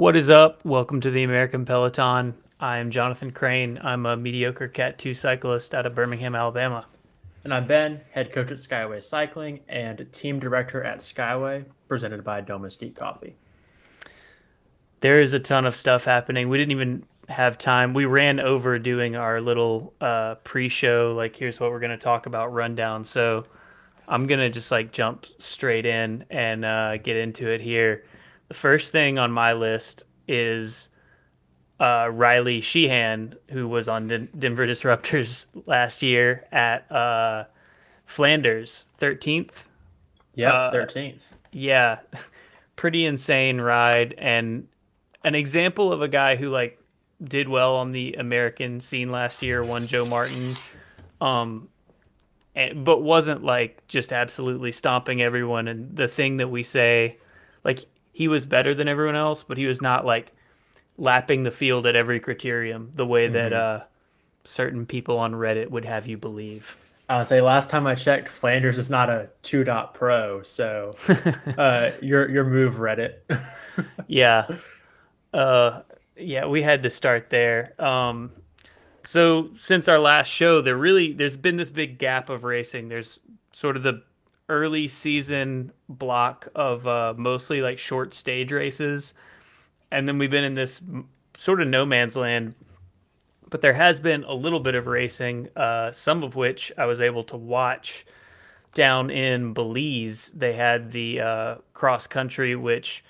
What is up? Welcome to the American Peloton. I'm Jonathan Crain. I'm a mediocre Cat 2 cyclist out of Birmingham, Alabama. And I'm Ben, head coach at Skyway Cycling and team director at Skyway, presented by Domestique Coffee. There is a ton of stuff happening. We didn't even have time. We ran over doing our little uh, pre-show. Like, here's what we're going to talk about rundown. So, I'm gonna just like jump straight in and uh, get into it here. First thing on my list is uh, Riley Sheehan, who was on Den- Denver Disruptors last year at uh, Flanders, 13th. Yeah, 13th. Yeah, pretty insane ride and an example of a guy who like did well on the American scene last year, won Joe Martin. Um, and, but wasn't like just absolutely stomping everyone. And the thing that we say, like he was better than everyone else, but he was not like lapping the field at every criterium the way mm-hmm. that uh, certain people on Reddit would have you believe. I would say last time I checked, Flanders is not a two dot pro, so uh, your your move Reddit. yeah, uh, yeah, we had to start there. Um, so since our last show, there really there's been this big gap of racing. There's sort of the early season block of uh, mostly like short stage races, and then we've been in this sort of no man's land. But there has been a little bit of racing, uh, some of which I was able to watch down in Belize. They had the uh, cross country, which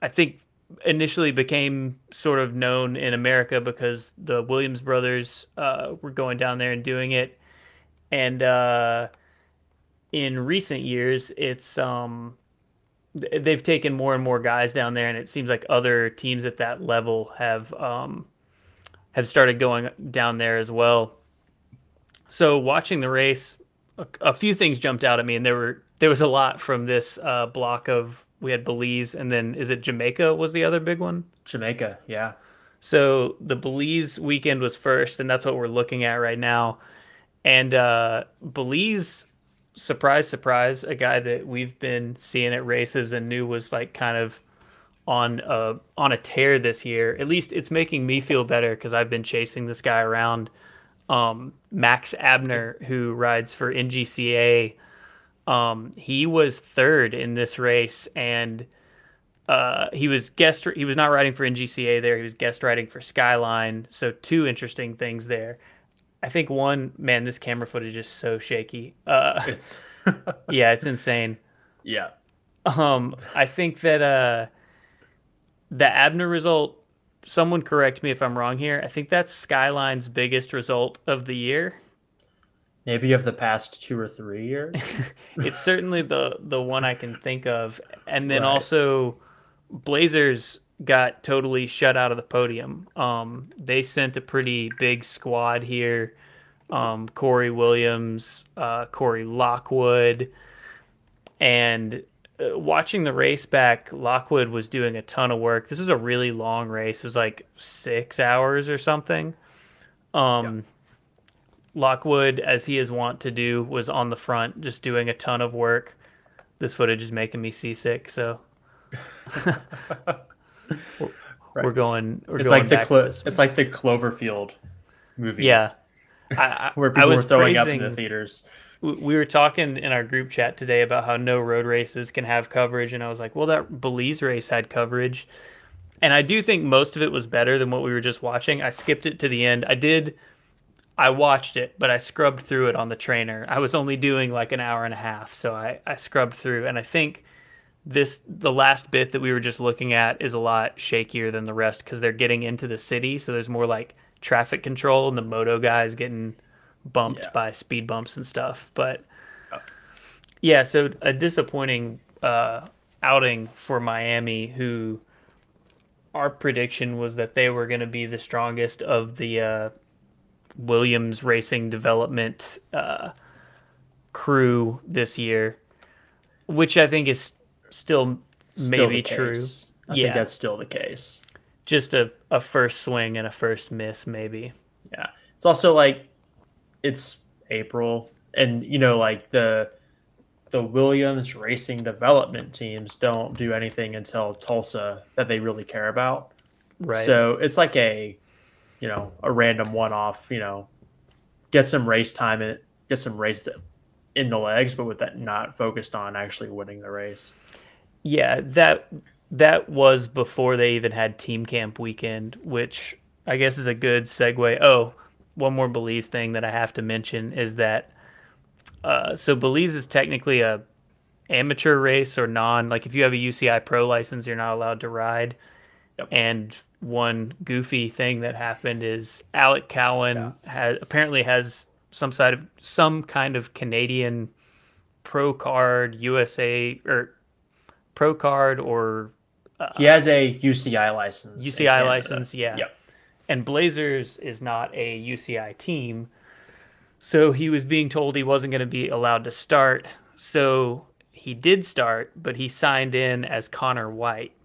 I think initially became sort of known in America because the Williams brothers uh, were going down there and doing it, and uh, in recent years, it's um, they've taken more and more guys down there, and it seems like other teams at that level have um, have started going down there as well. So watching the race, a, a few things jumped out at me, and there were there was a lot from this uh, block of we had Belize, and then is it Jamaica was the other big one? Jamaica, yeah. So the Belize weekend was first, and that's what we're looking at right now. And uh, Belize, surprise, surprise, a guy that we've been seeing at races and knew was like kind of on a on a tear this year. At least it's making me feel better because I've been chasing this guy around. Um, Max Abner, who rides for NGCA um, he was third in this race, and uh, he was guest. He was not riding for NGCA there. He was guest riding for Skyline. So two interesting things there. I think one, man, this camera footage is so shaky. Uh, it's yeah, it's insane. Yeah. Um, I think that uh, the Abner result. Someone correct me if I'm wrong here. I think that's Skyline's biggest result of the year. Maybe of the past two or three years. it's certainly the the one I can think of, and then right. also Blazers got totally shut out of the podium. Um, they sent a pretty big squad here. Um, Corey Williams, uh, Corey Lockwood, and uh, watching the race back, Lockwood was doing a ton of work. This was a really long race. It was like six hours or something. Um, Lockwood, as he is wont to do, was on the front just doing a ton of work. This footage is making me seasick, so right. we're, going. We're it's going like the Clo- it's like the Cloverfield movie. Yeah, I, I, where people were throwing praising, up in the theaters. We were talking in our group chat today about how no road races can have coverage, and I was like, "Well, that Belize race had coverage." And I do think most of it was better than what we were just watching. I skipped it to the end. I did I watched it, but I scrubbed through it on the trainer. I was only doing like an hour and a half, so I, I scrubbed through, and I think this the last bit that we were just looking at is a lot shakier than the rest because they're getting into the city, so there's more like traffic control, and the moto guys getting bumped yeah. by speed bumps and stuff. But oh. yeah, so a disappointing uh, outing for Miami, who our prediction was that they were going to be the strongest of the uh, Williams Racing Development uh, crew this year, which I think is still, still maybe true. I yeah. think that's still the case. Just a, a first swing and a first miss, maybe. Yeah. It's also like it's April, and you know, like the the Williams racing development teams don't do anything until Tulsa that they really care about. Right. So it's like a, you know, a random one-off. You know, get some race time it, get some race in the legs, but with that not focused on actually winning the race. Yeah, that that was before they even had team camp weekend, which I guess is a good segue. Oh, one more Belize thing that I have to mention is that uh, so Belize is technically a amateur race or non like if you have a UCI pro license you're not allowed to ride. Yep. And one goofy thing that happened is Alec Cowan Yeah. has apparently has some side of some kind of Canadian pro card USA or pro card or He has a UCI license. UCI license, yeah. Yep. And Blazers is not a UCI team. So he was being told he wasn't going to be allowed to start. So he did start, but he signed in as Connor White.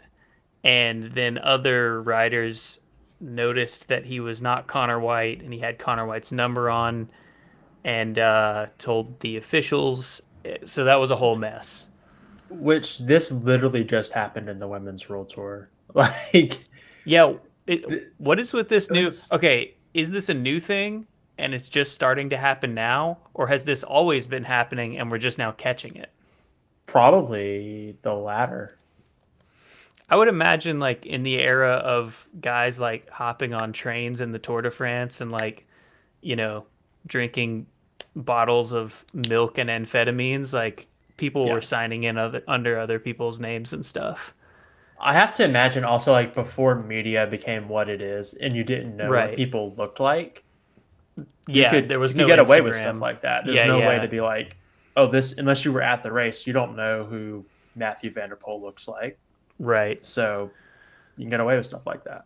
And then other riders noticed that he was not Connor White and he had Connor White's number on and uh, told the officials. So that was a whole mess. Which this literally just happened in the women's world tour. Like Yeah. It, what is with this new? Okay, is this a new thing and it's just starting to happen now, or has this always been happening and we're just now catching it? probably the latter. I would imagine, like in the era of guys like hopping on trains in the Tour de France and like, you know, drinking bottles of milk and amphetamines, like people Yeah. were signing in other, under other people's names and stuff. I have to imagine also like before media became what it is and you didn't know Right. what people looked like. yeah, you could, there was you no could get away with stuff like that. There's Yeah, no way to be like, oh, this unless you were at the race, you don't know who Mathieu van der Poel looks like. Right. So you can get away with stuff like that.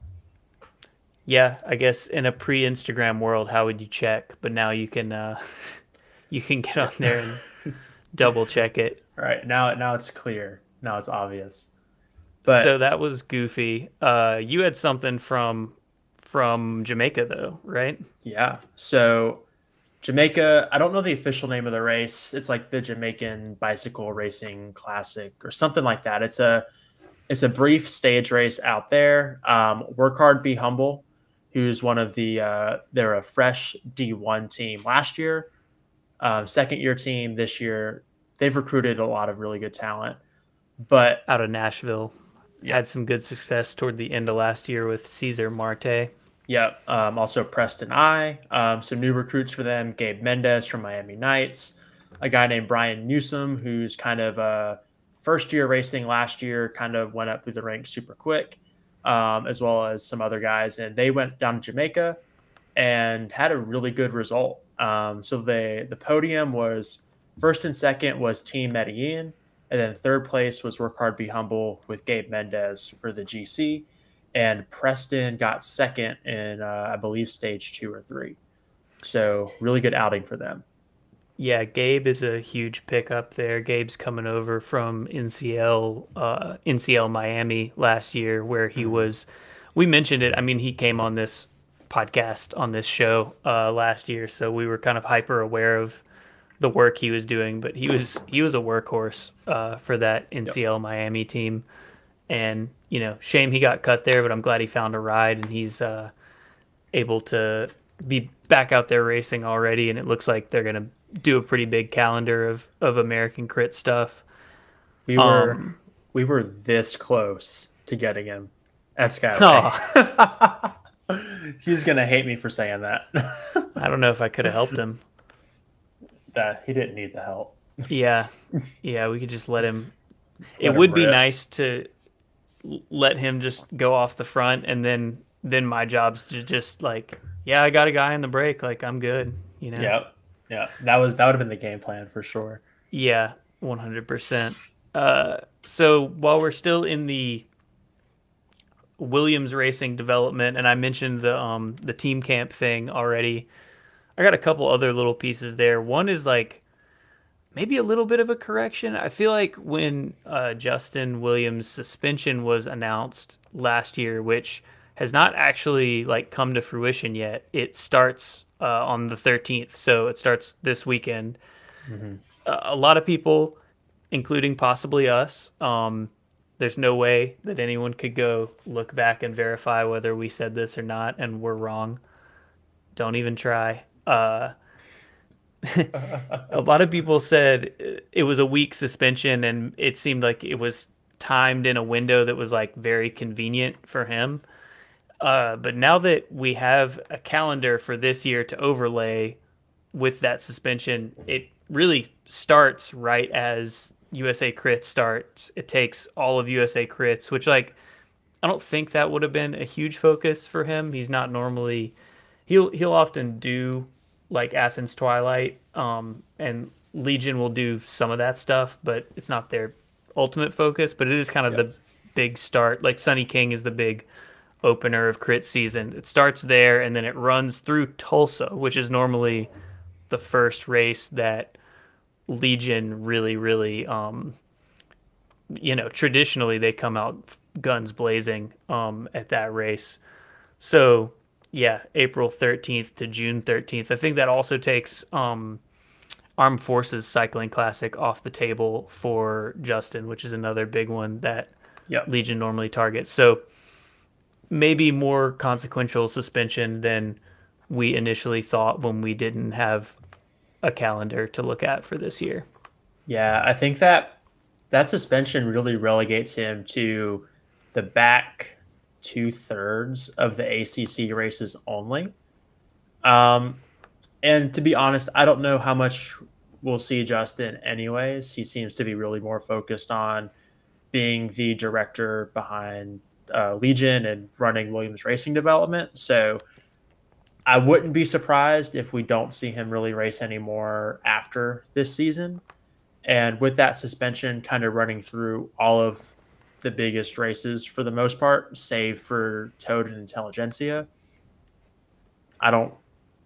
Yeah, I guess in a pre-Instagram world, how would you check? But now you can uh, you can get on there and double check it. All right. Now now it's clear. Now it's obvious. But so that was goofy. Uh, you had something from from Jamaica though, right? Yeah. So Jamaica, I don't know the official name of the race. It's like the Jamaican Bicycle Racing Classic or something like that. It's a it's a brief stage race out there. Um, Work hard, be humble. Who's one of the uh, they're a fresh D1 team last year, um, second year team this year. They've recruited a lot of really good talent, but Out of Nashville, Yeah. had some good success toward the end of last year with Cesar Marte. Yeah. Um, also Preston I. Um, some new recruits for them. Gabe Mendez from Miami Knights. A guy named Brian Newsom, who's kind of uh, first year racing last year, kind of went up through the ranks super quick, um, as well as some other guys. And they went down to Jamaica and had a really good result. Um, so the the podium was first and second was Team Medellin, and then third place was Work Hard Be Humble with Gabe Mendez for the GC and Preston got second in uh, I believe stage two or three. So really good outing for them. Yeah, Gabe is a huge pickup there. Gabe's coming over from NCL, uh, NCL Miami last year, where he Mhm. was. We mentioned it. I mean, he came on this podcast on this show uh, last year, so we were kind of hyper aware of the work he was doing. But he was he was a workhorse uh, for that NCL Miami team, and you know, shame he got cut there. But I'm glad he found a ride, and he's uh, able to be back out there racing already. And it looks like they're gonna do a pretty big calendar of of American crit stuff. We were Um, we were this close to getting him at Skyway. He's gonna hate me for saying that. I don't know if I could have helped him. that he didn't need the help. Yeah, yeah, we could just let him. It Let him would be nice to let him just go off the front, and then then my job's to just like, yeah, I got a guy in the break, like I'm good, you know. Yep. Yeah. That was that would have been the game plan for sure. Yeah, one hundred percent. Uh, so while we're still in the Williams Racing development, and I mentioned the um the team camp thing already, I got a couple other little pieces there. One is like maybe a little bit of a correction. I feel like when uh, Justin Williams' suspension was announced last year, which has not actually like come to fruition yet, it starts uh, on the thirteenth, so it starts this weekend Mhm. uh, a lot of people including possibly us. Um, there's no way that anyone could go look back and verify whether we said this or not, and we're wrong. Don't even try. Uh, a lot of people said it was a week suspension, and it seemed like it was timed in a window that was like very convenient for him. Uh, but now that we have a calendar for this year to overlay with that suspension, it really starts right as USA Crit starts. It takes all of USA Crits, which like I don't think that would have been a huge focus for him. He's not normally he'll he'll often do like Athens Twilight, um, and Legion will do some of that stuff, but it's not their ultimate focus. But it is kind of the big start. Like Sunny King is the big opener of crit season. It starts there and then it runs through Tulsa, which is normally the first race that Legion really, really, um, you know, traditionally they come out guns blazing um, at that race. So, yeah, April 13th to June 13th. I think that also takes um, Armed Forces Cycling Classic off the table for Justin, which is another big one that yep. Legion normally targets. So, maybe more consequential suspension than we initially thought when we didn't have a calendar to look at for this year. Yeah, I think that that suspension really relegates him to the back two thirds of the ACC races only. Um, and to be honest, I don't know how much we'll see Justin anyways. He seems to be really more focused on being the director behind uh, Legion and running Williams Racing Development. So I wouldn't be surprised if we don't see him really race anymore after this season. And with that suspension kind of running through all of the biggest races for the most part, save for Toad and Intelligentsia, I don't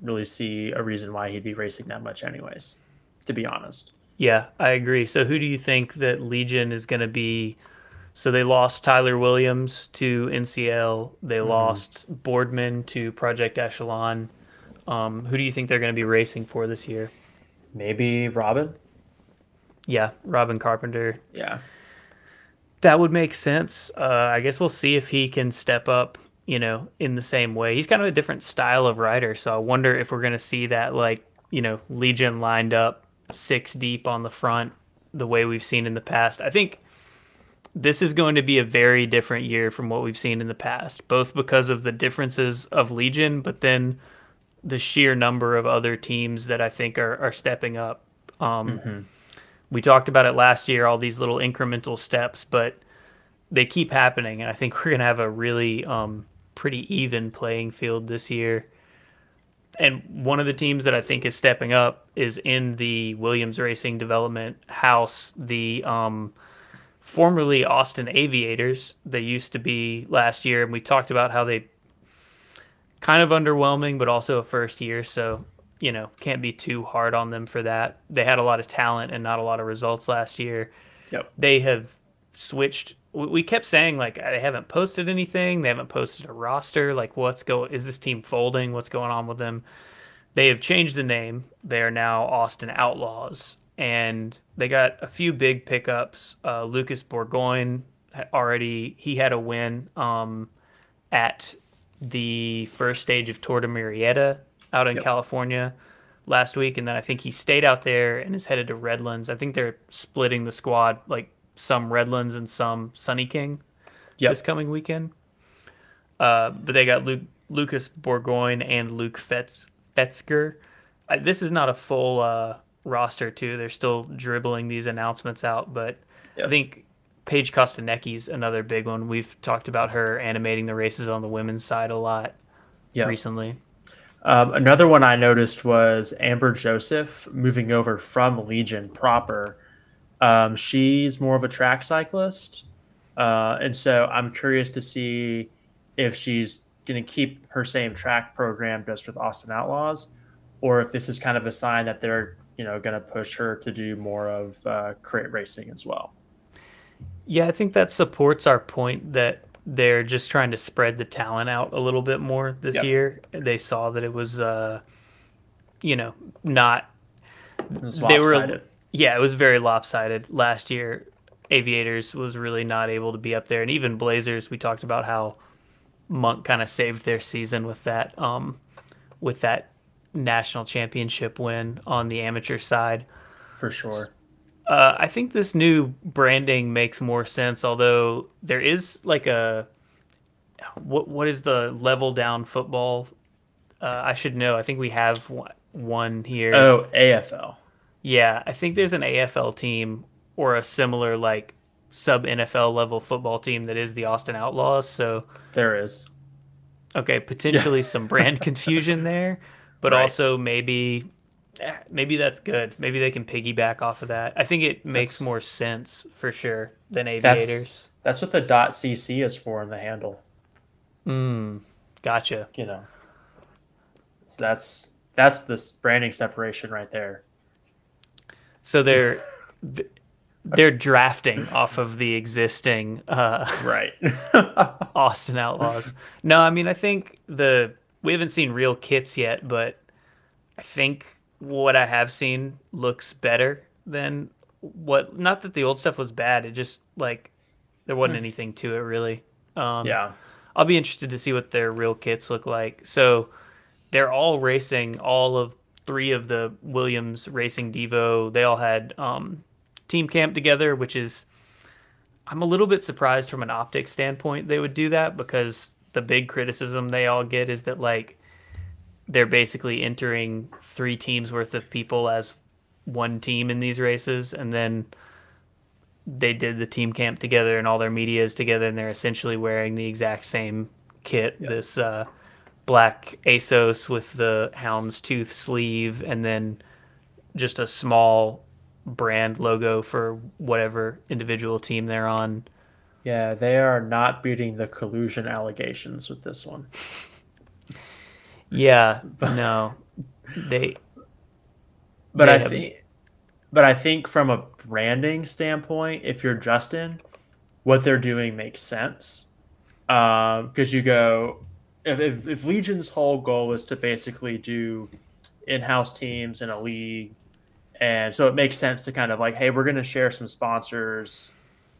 really see a reason why he'd be racing that much, anyways, to be honest. Yeah, I agree. So, who do you think that Legion is going to be? So they lost Tyler Williams to NCL. They mm-hmm. lost Boardman to Project Echelon. Um, who do you think they're going to be racing for this year? Maybe Robin. Yeah, Robin Carpenter. Yeah, that would make sense. Uh, I guess we'll see if he can step up. You know, in the same way. He's kind of a different style of rider, so I wonder if we're going to see that, like you know, Legion lined up six deep on the front, the way we've seen in the past. I think this is going to be a very different year from what we've seen in the past, both because of the differences of Legion, but then the sheer number of other teams that I think are, are stepping up. Um, mm-hmm. We talked about it last year, all these little incremental steps, but they keep happening. And I think we're going to have a really um, pretty even playing field this year. And one of the teams that I think is stepping up is in the Williams Racing Development House, the um, formerly Austin Aviators. They used to be last year, and we talked about how they kind of underwhelming, but also a first year. So, you know, can't be too hard on them for that. They had a lot of talent and not a lot of results last year. Yep. They have switched. We kept saying like they haven't posted anything. They haven't posted a roster. Like, what's going? Is this team folding? What's going on with them? They have changed the name. They are now Austin Outlaws, and they got a few big pickups. Uh, Lucas Bourgoin already he had a win um, at the first stage of Tour de Murrieta out in yep. California last week, and then I think he stayed out there and is headed to Redlands. I think they're splitting the squad, like some Redlands and some Sunny King yep. this coming weekend. Uh, but they got Luke, Lucas Bourgoin and Luke Fetz, Fetzger. I, this is not a full uh, roster too. They're still dribbling these announcements out, but yep. I think Paige Kostanecki's another big one. We've talked about her animating the races on the women's side a lot yep. recently. Um, another one I noticed was Amber Joseph moving over from Legion proper. Um, she's more of a track cyclist, uh, and so I'm curious to see if she's going to keep her same track program just with Austin Outlaws, or if this is kind of a sign that they're you know going to push her to do more of uh, crit racing as well. Yeah, I think that supports our point that they're just trying to spread the talent out a little bit more this yep. year. They saw that it was, uh, you know, not. They were, Yeah, it was very lopsided last year. Aviators was really not able to be up there, and even Blazers. We talked about how Monk kind of saved their season with that, um, with that national championship win on the amateur side. For sure. Uh, I think this new branding makes more sense, although there is like a what what is the level down football? Uh, I should know. I think we have one here. Oh, AFL. Yeah, I think there's an AFL team or a similar like sub NFL level football team that is the Austin Outlaws. So there is. Okay, potentially some brand confusion there, but right. also maybe eh, maybe that's good. Maybe they can piggyback off of that. I think it makes that's, more sense for sure than aviators. That's, that's what the .cc is for in the handle. Hmm. Gotcha. You know, that's that's the branding separation right there. So they're they're drafting off of the existing uh, right Austin Outlaws. No, I mean I think the we haven't seen real kits yet, but I think what I have seen looks better than what. Not that the old stuff was bad. It just like there wasn't anything to it really. Um, yeah, I'll be interested to see what their real kits look like. So they're all racing all of three of the Williams Racing Devo, they all had um, team camp together, which is I'm a little bit surprised from an optics standpoint they would do that because the big criticism they all get is that like they're basically entering three teams worth of people as one team in these races and then they did the team camp together and all their media is together and they're essentially wearing the exact same kit yep. this uh, black ASOS with the houndstooth sleeve, and then just a small brand logo for whatever individual team they're on. Yeah, they are not beating the collusion allegations with this one. yeah, no, they. But they I think, but I think from a branding standpoint, if you're Justin, what they're doing makes sense. Because um, you go, if, if, if Legion's whole goal is to basically do in-house teams in a league, and so it makes sense to kind of like, hey, we're going to share some sponsors,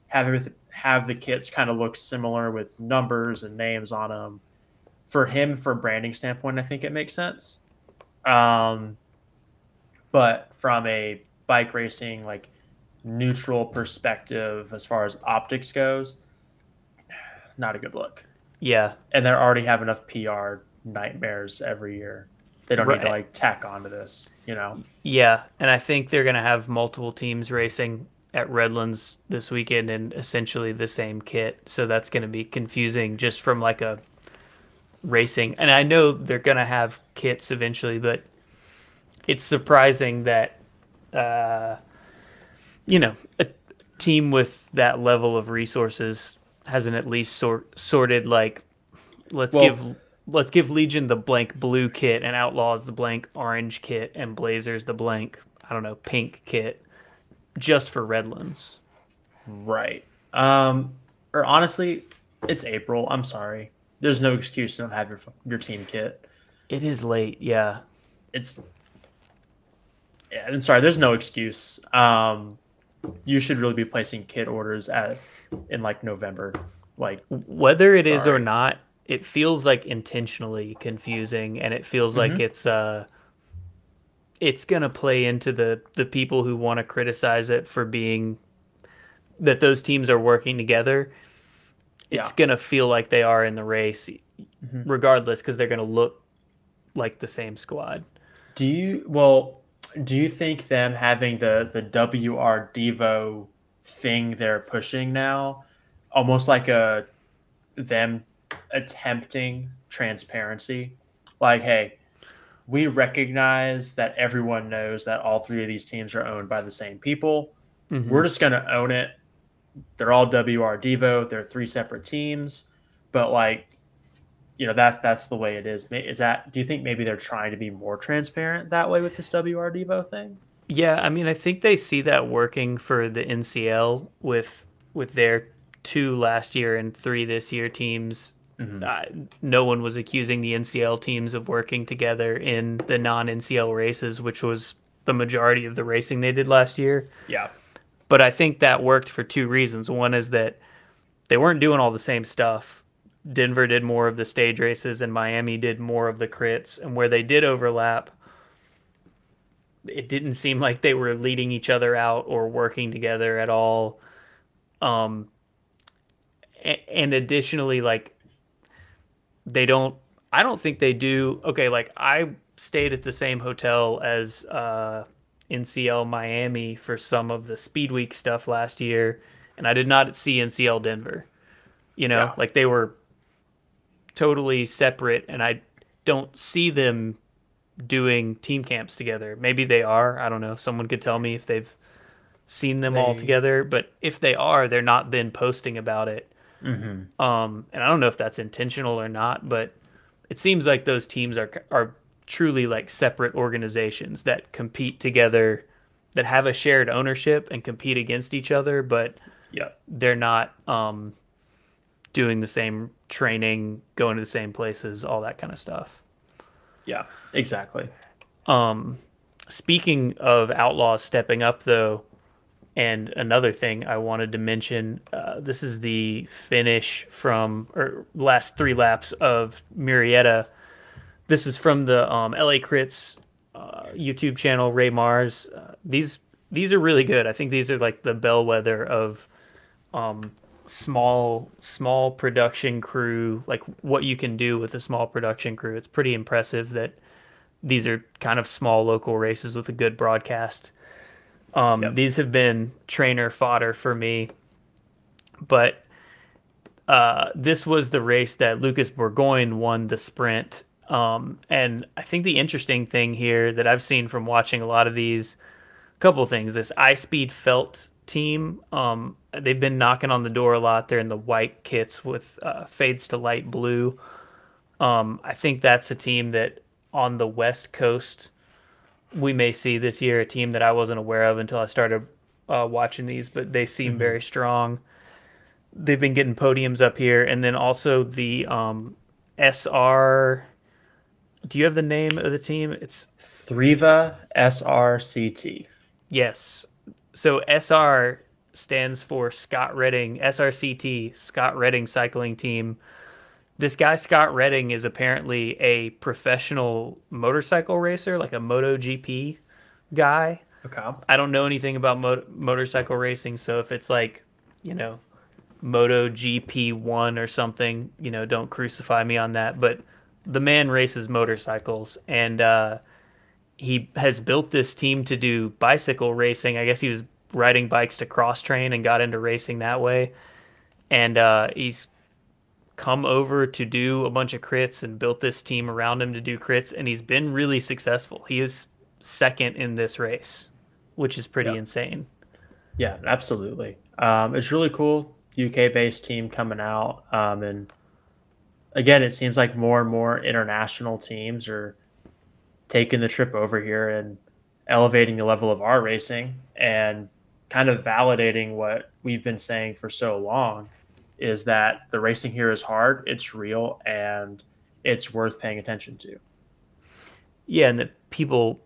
have have the kits kind of look similar with numbers and names on them. For him, for branding standpoint, I think it makes sense. Um, but from a bike racing like neutral perspective, as far as optics goes, not a good look. Yeah. And they already have enough PR nightmares every year. They don't right. need to like tack onto this, you know. Yeah, and I think they're going to have multiple teams racing at Redlands this weekend in essentially the same kit. So that's going to be confusing just from like a racing. And I know they're going to have kits eventually, but it's surprising that uh you know, a team with that level of resources hasn't at least sort sorted like let's well, give let's give Legion the blank blue kit and Outlaws the blank orange kit and Blazers the blank I don't know pink kit just for Redlands. Right. Um or honestly, it's April. I'm sorry. There's no excuse to not have your your team kit. It is late, yeah. It's yeah, I'm sorry, there's no excuse. Um you should really be placing kit orders at in like November. Like whether it sorry. is or not, it feels like intentionally confusing, and it feels mm-hmm. like it's uh, it's gonna play into the the people who want to criticize it for being that those teams are working together. It's yeah. gonna feel like they are in the race, mm-hmm. regardless, because they're gonna look like the same squad. Do you well? Do you think them having the the WR Devo thing they're pushing now, almost like a them attempting transparency. Like, hey, we recognize that everyone knows that all three of these teams are owned by the same people. Mm-hmm. We're just going to own it. They're all WR Devo. They're three separate teams, but like, you know, that's that's the way it is. Is that? Do you think maybe they're trying to be more transparent that way with this WR Devo thing? Yeah, I mean, I think they see that working for the NCL with with their two last year and three this year teams. Mm-hmm. Uh, no one was accusing the NCL teams of working together in the non NCL races, which was the majority of the racing they did last year. Yeah. But I think that worked for two reasons. One is that they weren't doing all the same stuff. Denver did more of the stage races and Miami did more of the crits. And where they did overlap, it didn't seem like they were leading each other out or working together at all. Um, and additionally, like they don't. I don't think they do. Okay, like I stayed at the same hotel as uh, NCL Miami for some of the Speed Week stuff last year, and I did not see NCL Denver. You know, yeah. like they were totally separate, and I don't see them doing team camps together. Maybe they are. I don't know. Someone could tell me if they've seen them they... all together. But if they are, they're not then posting about it. Mm-hmm. Um, and I don't know if that's intentional or not, but it seems like those teams are are truly like separate organizations that compete together, that have a shared ownership and compete against each other, but yeah, they're not um, doing the same training, going to the same places, all that kind of stuff. Yeah, exactly. Um, speaking of outlaws stepping up, though, and another thing I wanted to mention, uh, this is the finish from or last three laps of Murrieta. This is from the um, LA Crits uh, YouTube channel, Ray Mars. Uh, these these are really good. I think these are like the bellwether of um, small small production crew like what you can do with a small production crew it's pretty impressive that these are kind of small local races with a good broadcast um, yep. these have been trainer fodder for me but uh, this was the race that lucas bourgogne won the sprint um, and i think the interesting thing here that i've seen from watching a lot of these a couple things this iSpeed felt team. Um, they've been knocking on the door a lot. They're in the white kits with uh, fades to light blue. Um, I think that's a team that on the West Coast we may see this year. A team that I wasn't aware of until I started uh, watching these, but they seem mm-hmm. very strong. They've been getting podiums up here, and then also the um, SR. Do you have the name of the team? It's Thriva SRCT. Yes, so SR stands for Scott Redding, SRCT, Scott Redding Cycling Team. This guy, Scott Redding, is apparently a professional motorcycle racer, like a MotoGP guy. Okay. I don't know anything about mo- motorcycle racing, so if it's like, you know, MotoGP 1 or something, you know, don't crucify me on that. But the man races motorcycles, and uh, he has built this team to do bicycle racing. I guess he was riding bikes to cross train and got into racing that way. And uh, he's come over to do a bunch of crits and built this team around him to do crits. And he's been really successful. He is second in this race, which is pretty insane. Yeah, absolutely. Um, it's really cool. UK based team coming out. Um, and again, it seems like more and more international teams are taking the trip over here and elevating the level of our racing and kind of validating what we've been saying for so long is that the racing here is hard, it's real, and it's worth paying attention to. Yeah, and that people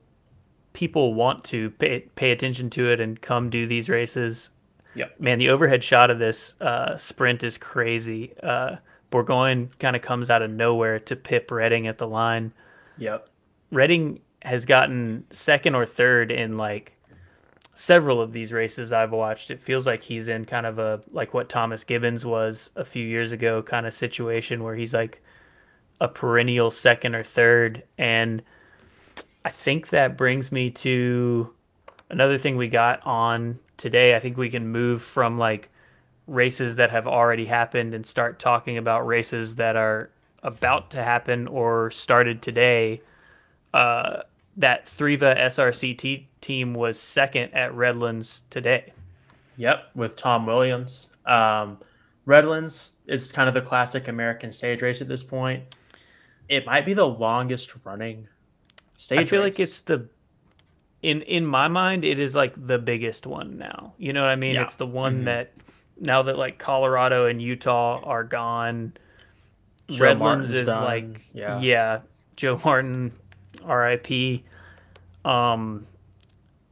people want to pay pay attention to it and come do these races. Yeah, Man, the overhead shot of this uh, sprint is crazy. Uh, Bourgogne kind of comes out of nowhere to pip Redding at the line. Yep. Redding has gotten second or third in like several of these races I've watched. It feels like he's in kind of a like what Thomas Gibbons was a few years ago kind of situation where he's like a perennial second or third and I think that brings me to another thing we got on today. I think we can move from like races that have already happened and start talking about races that are about to happen or started today uh, that Thriva SRCT team was second at Redlands today. Yep, with Tom Williams. Um, Redlands is kind of the classic American stage race at this point. It might be the longest running stage. I feel race. like it's the in in my mind it is like the biggest one now. You know what I mean? Yeah. It's the one mm-hmm. that now that like Colorado and Utah are gone, Joe Redlands Martin's is done. like yeah. yeah, Joe Martin RIP. Um,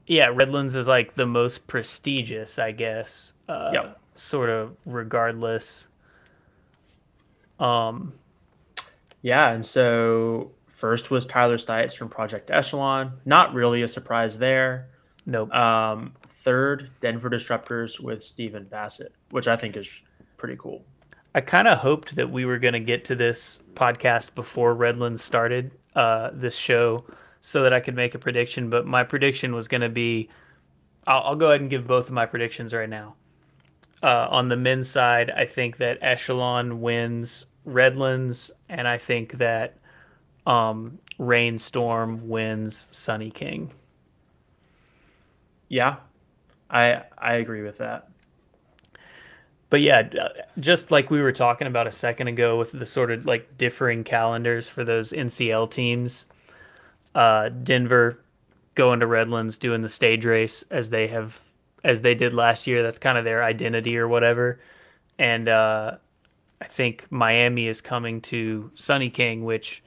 yeah, Redlands is like the most prestigious, I guess. Uh, Yep. Sort of regardless. Um, Yeah, and so first was Tyler Stites from Project Echelon. Not really a surprise there. nope. Um, third, Denver Disruptors with Steven Bassett, which I think is pretty cool. I kind of hoped that we were going to get to this podcast before Redlands started uh, this show so that I could make a prediction. But my prediction was going to be I'll, I'll go ahead and give both of my predictions right now. Uh, on the men's side, I think that Echelon wins Redlands, and I think that um, Rainstorm wins Sunny King. Yeah, I I agree with that. But yeah, uh, just like we were talking about a second ago with the sort of like differing calendars for those NCL teams, uh, Denver going to Redlands doing the stage race as they have as they did last year. That's kind of their identity or whatever. And uh, I think Miami is coming to Sunny King, which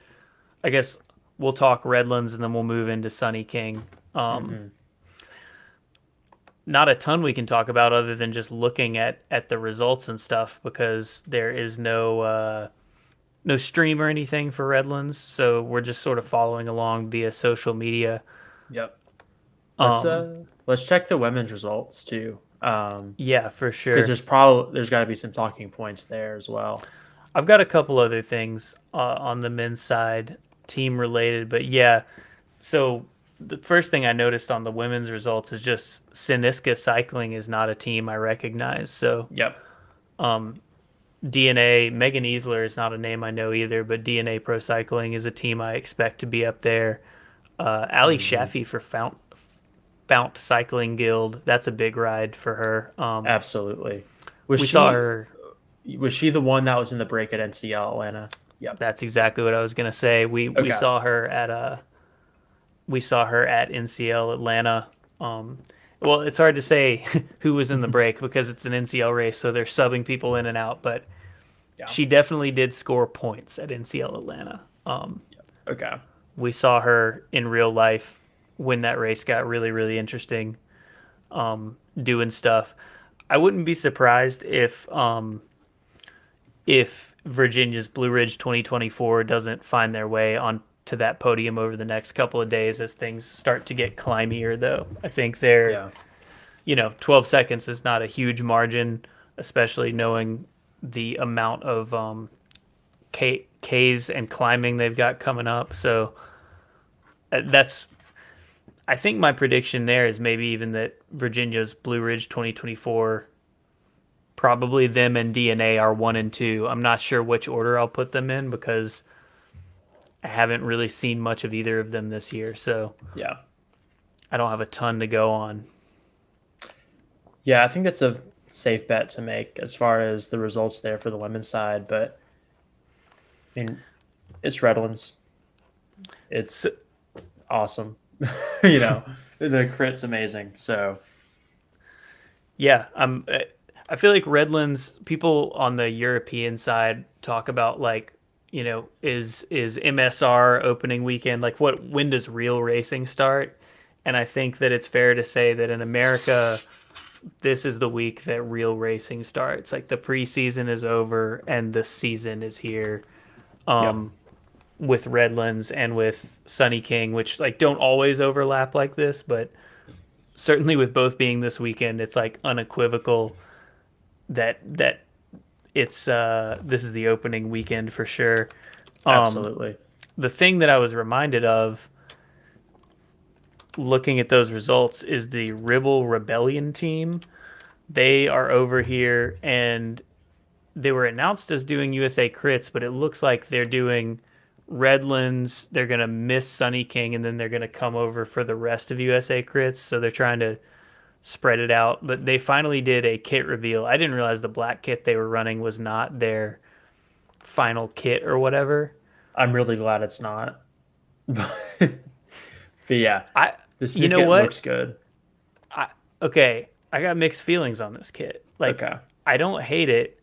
I guess we'll talk Redlands and then we'll move into Sunny King. Um, not a ton we can talk about other than just looking at at the results and stuff because there is no uh, no stream or anything for Redlands, so we're just sort of following along via social media. Yep. Let's Um, uh let's check the women's results too. Um, Yeah, for sure. because there's probably there's got to be some talking points there as well. I've got a couple other things uh, on the men's side, team related, but yeah. So the first thing I noticed on the women's results is just Siniska Cycling is not a team I recognize. So Yep. um, DNA Megan Easler is not a name I know either, but DNA Pro Cycling is a team I expect to be up there. Uh, Ali Shafi for Fount Fount Cycling Guild, that's a big ride for her. Um, Absolutely. Was we she saw her. was she the one that was in the break at NCL Atlanta? Yep. That's exactly what I was gonna say. We we saw her at uh we saw her at NCL Atlanta. Um, well, it's hard to say who was in the break because it's an NCL race, so they're subbing people in and out. But Yeah. she definitely did score points at NCL Atlanta. Um, Okay. we saw her in real life when that race got really really interesting um, doing stuff i wouldn't be surprised if um, if virginia's blue ridge 2024 doesn't find their way on to that podium over the next couple of days as things start to get climbier though. I think they're Yeah. you know 12 seconds is not a huge margin especially knowing the amount of um, K- Ks and climbing they've got coming up. So uh, that's i think my prediction there is maybe even that virginia's blue ridge 2024 probably them and dna are one and two. I'm not sure which order i'll put them in because haven't really seen much of either of them this year so Yeah. i don't have a ton to go on Yeah, I think that's a safe bet to make as far as the results there for the women's side, but I mean it's Redlands. It's awesome. you know, the crit's amazing. So Yeah, I'm. I feel like Redlands people on the European side talk about like you know is is MSR opening weekend like what when does real racing start? And I think that it's fair to say that in America, this is the week that real racing starts. Like the preseason is over and the season is here. Um, with Redlands and with Sunny King, which like don't always overlap like this, but certainly with both being this weekend, it's like unequivocal that that it's uh this is the opening weekend for sure. Um, absolutely. the thing that I was reminded of looking at those results is the Ribble Rebellion team. They are over here and they were announced as doing USA Crits, but it looks like they're doing Redlands. They're going to miss Sunny King and then they're going to come over for the rest of USA Crits. So they're trying to spread it out. But they finally did a kit reveal. I didn't realize the black kit they were running was not their final kit or whatever. I'm really glad it's not. but yeah, I this You know what? looks good. I okay, I got mixed feelings on this kit. Like okay. I don't hate it,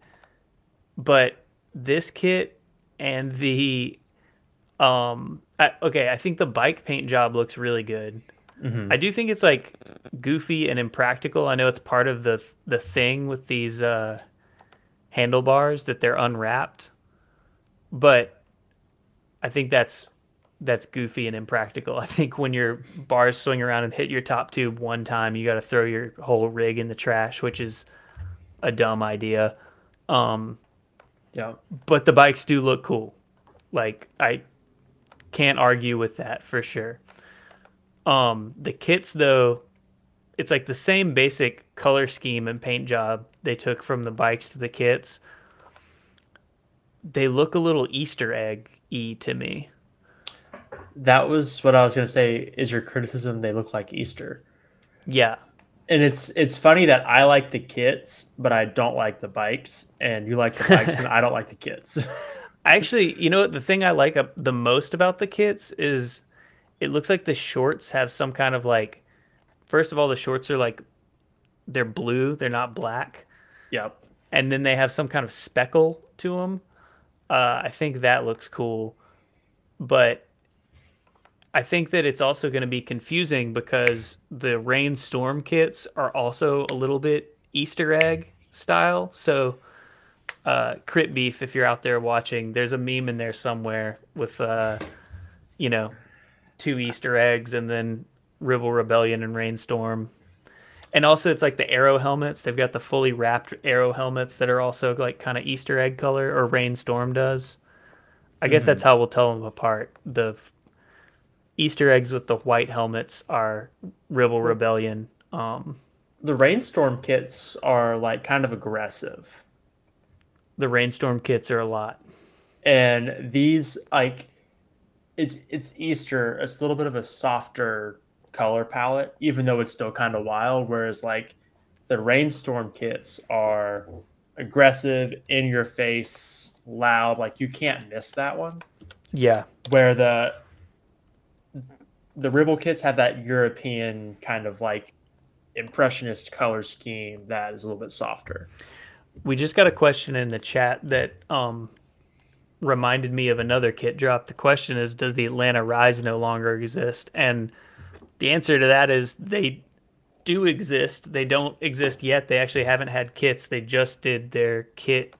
but this kit and the um I, okay, I think the bike paint job looks really good. I do think it's like goofy and impractical. I know it's part of the the thing with these uh, handlebars that they're unwrapped, but I think that's that's goofy and impractical. I think when your bars swing around and hit your top tube one time, you got to throw your whole rig in the trash, which is a dumb idea. Um, Yeah. but the bikes do look cool. Like I can't argue with that for sure. Um, the kits though, it's like the same basic color scheme and paint job they took from the bikes to the kits. They look a little Easter egg y to me. That was what I was gonna say. Is your criticism they look like Easter? Yeah, And it's it's funny that I like the kits, but I don't like the bikes, and you like the bikes, and I don't like the kits. I actually, you know what? The thing I like the most about the kits is it looks like the shorts have some kind of like. First of all, the shorts are like they're blue; they're not black. yep. and then they have some kind of speckle to them. Uh, I think that looks cool, but I think that it's also going to be confusing because the rainstorm kits are also a little bit Easter egg style. So, uh, Crit Beef, if you're out there watching, there's a meme in there somewhere with, uh, you know, two Easter eggs and then Ribble Rebellion and Rainstorm. And also it's like the arrow helmets. They've got the fully wrapped arrow helmets that are also like kind of easter egg color or rainstorm does. I guess that's how we'll tell them apart. The f- easter eggs with the white helmets are ribble rebellion um The rainstorm kits are like kind of aggressive, the rainstorm kits are a lot. And these like it's it's Easter. It's a little bit of a softer color palette, even though it's still kind of wild. Whereas like the rainstorm kits are aggressive, in your face, loud. Like you can't miss that one. yeah where the the Ribble kits have that European kind of like impressionist color scheme that is a little bit softer. we just got a question in the chat that um reminded me of another kit drop. The question is does the atlanta rise no longer exist? And the answer to that is they do exist. They don't exist yet. They actually haven't had kits. They just did their kit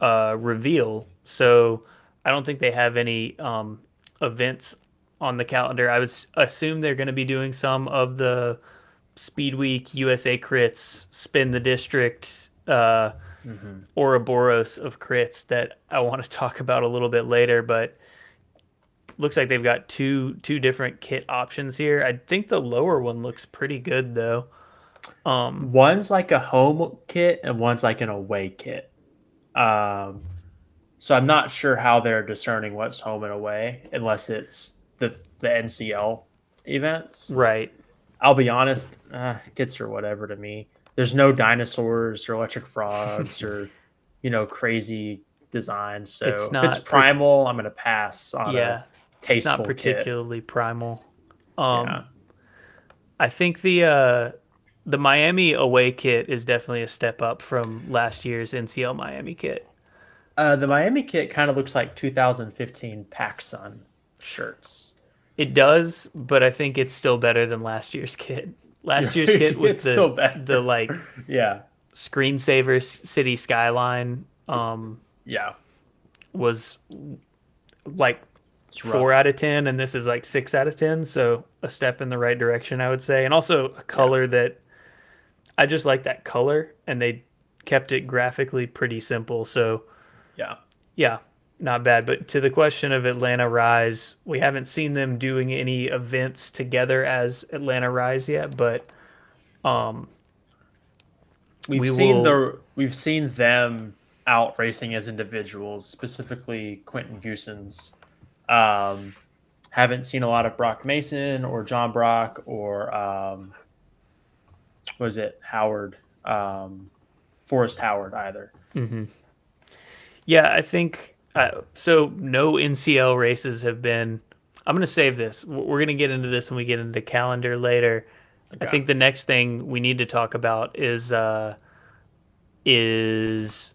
uh reveal. So i don't think they have any um events on the calendar. I would assume they're going to be doing some of the speed week usa crits spin the district uh Ouroboros of crits that I want to talk about a little bit later, but looks like they've got two two different kit options here. I think the lower one looks pretty good though. Um, One's like a home kit and one's like an away kit. Um, so I'm not sure how they're discerning what's home and away unless it's the the NCL events. right. I'll be honest, uh, kits are whatever to me. There's no dinosaurs or electric frogs or you know crazy designs. So It's if it's primal, I'm gonna pass on Yeah. a It's not kit. particularly primal. Um, Yeah. I think the uh, the Miami away kit is definitely a step up from last year's NCL Miami kit. Uh, the Miami kit kind of looks like 2015 PacSun shirts. It does, but I think it's still better than last year's kit. Last year's kit with the better. the like Yeah, screensaver city skyline um yeah. was like It's four rough. out of ten and this is like six out of ten so a step in the right direction i would say and also a color that i just like that color and they kept it graphically pretty simple so Yeah. yeah not bad but to the question of atlanta rise we haven't seen them doing any events together as atlanta rise yet but um We've We seen will- the we've seen them out racing as individuals, specifically Quentin Goosens. Um, haven't seen a lot of Brock Mason or John Brock or um, was it Howard, um, Forrest Howard either. Yeah, I think uh, so. No NCL races have been. I'm going to save this. We're going to get into this when we get into calendar later. I think the next thing we need to talk about is uh, is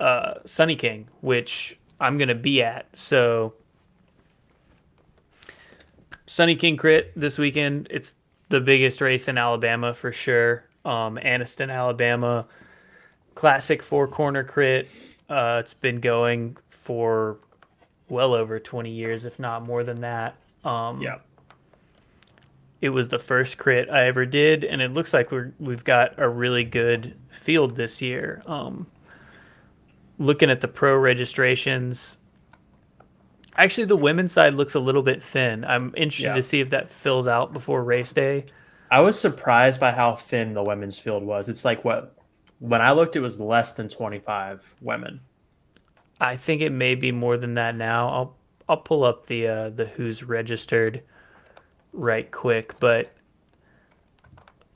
uh, Sunny King, which I'm going to be at. So Sunny King Crit this weekend. It's the biggest race in Alabama for sure. Um, Anniston, Alabama, classic four corner crit. Uh, it's been going for well over 20 years, if not more than that. Um, Yeah. It was the first crit I ever did, and it looks like we're we've got a really good field this year. Um, looking at the pro registrations, actually the women's side looks a little bit thin. I'm interested Yeah. to see if that fills out before race day. I was surprised by how thin the women's field was. It's like what when I looked, it was less than 25 women. I think it may be more than that now. I'll I'll pull up the uh, the who's registered right quick, but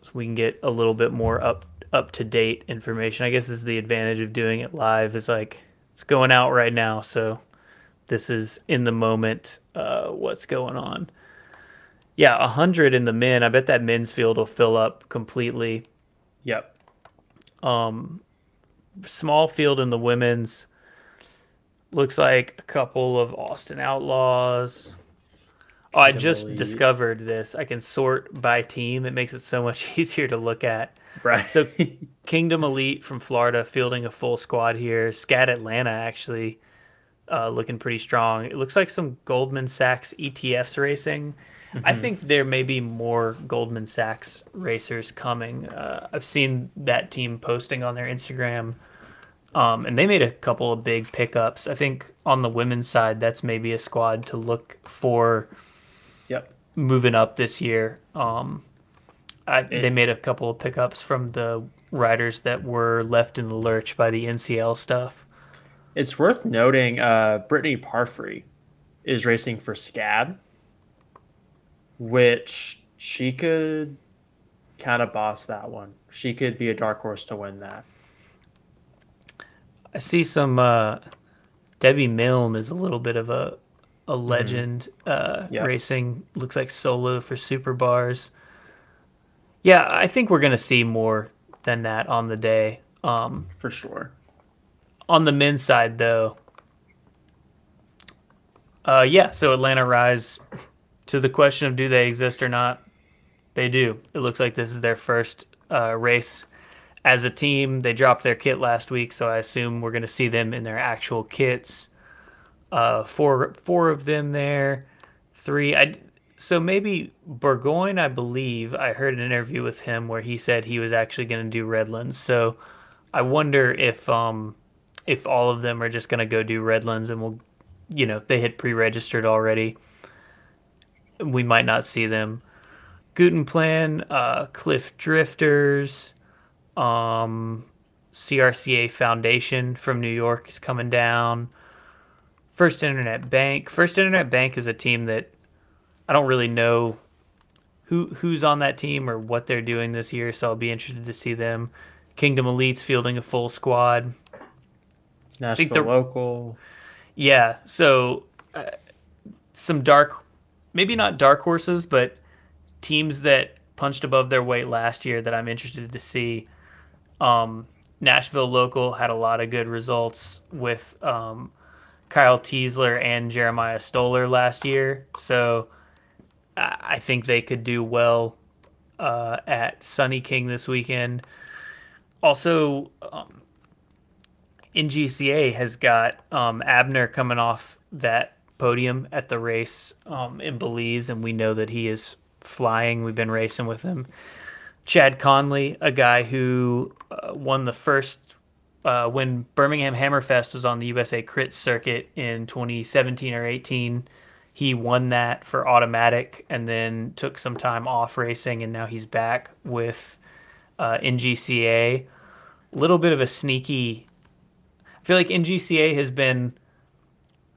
so we can get a little bit more up up to date information. I guess this is the advantage of doing it live. Is like it's going out right now, so this is in the moment. Uh, what's going on? Yeah, a hundred in the men. I bet that men's field will fill up completely. Yep. Um, small field in the women's. Looks like a couple of Austin Outlaws. Oh, I just Elite. discovered this. I can sort by team. It makes it so much easier to look at. Right. So Kingdom Elite from Florida fielding a full squad here. SCAD Atlanta actually uh, looking pretty strong. It looks like some Goldman Sachs ETFs racing. I think there may be more Goldman Sachs racers coming. Uh, I've seen that team posting on their Instagram, um, and they made a couple of big pickups. I think on the women's side, that's maybe a squad to look for yep. moving up this year. Um, I, they made a couple of pickups from the riders that were left in the lurch by the NCL stuff. It's worth noting uh, Brittany Parfrey is racing for SCAD, which she could kind of boss that one. She could be a dark horse to win that. I see some uh, Debbie Milne is a little bit of a a legend uh, Yep. racing. Looks like solo for super bars. Yeah, I think we're gonna see more than that on the day. Um, For sure. On the men's side though uh yeah so atlanta rise to the question of do they exist or not? They do. It looks like this is their first uh, race as a team. They dropped their kit last week so i assume we're going to see them in their actual kits. Uh four four of them there three i so maybe burgoyne i believe i heard an interview with him where he said he was actually going to do redlands. So i wonder if um if all of them are just going to go do Redlands and we'll, you know, if they had pre-registered already. We might not see them. Gutenplan, uh, Cliff Drifters, um, CRCA Foundation from New York is coming down. First Internet Bank. First Internet Bank is a team that I don't really know who who's on that team or what they're doing this year, so I'll be interested to see them. Kingdom Elites fielding a full squad. Nashville the- local. Yeah, so uh, some dark, maybe not dark horses, but teams that punched above their weight last year that I'm interested to see. Um, Nashville local had a lot of good results with um, Kyle Teasler and Jeremiah Stoller last year, so I I think they could do well uh, at Sunny King this weekend. Also, um, NGCA has got um, Abner coming off that podium at the race um, in Belize, and we know that he is flying. We've been racing with him. Chad Conley, a guy who uh, won the first uh, when Birmingham Hammerfest was on the USA Crit circuit in 2017 or 18. He won that for automatic and then took some time off racing, and now he's back with uh, NGCA. A little bit of a sneaky I feel like NGCA has been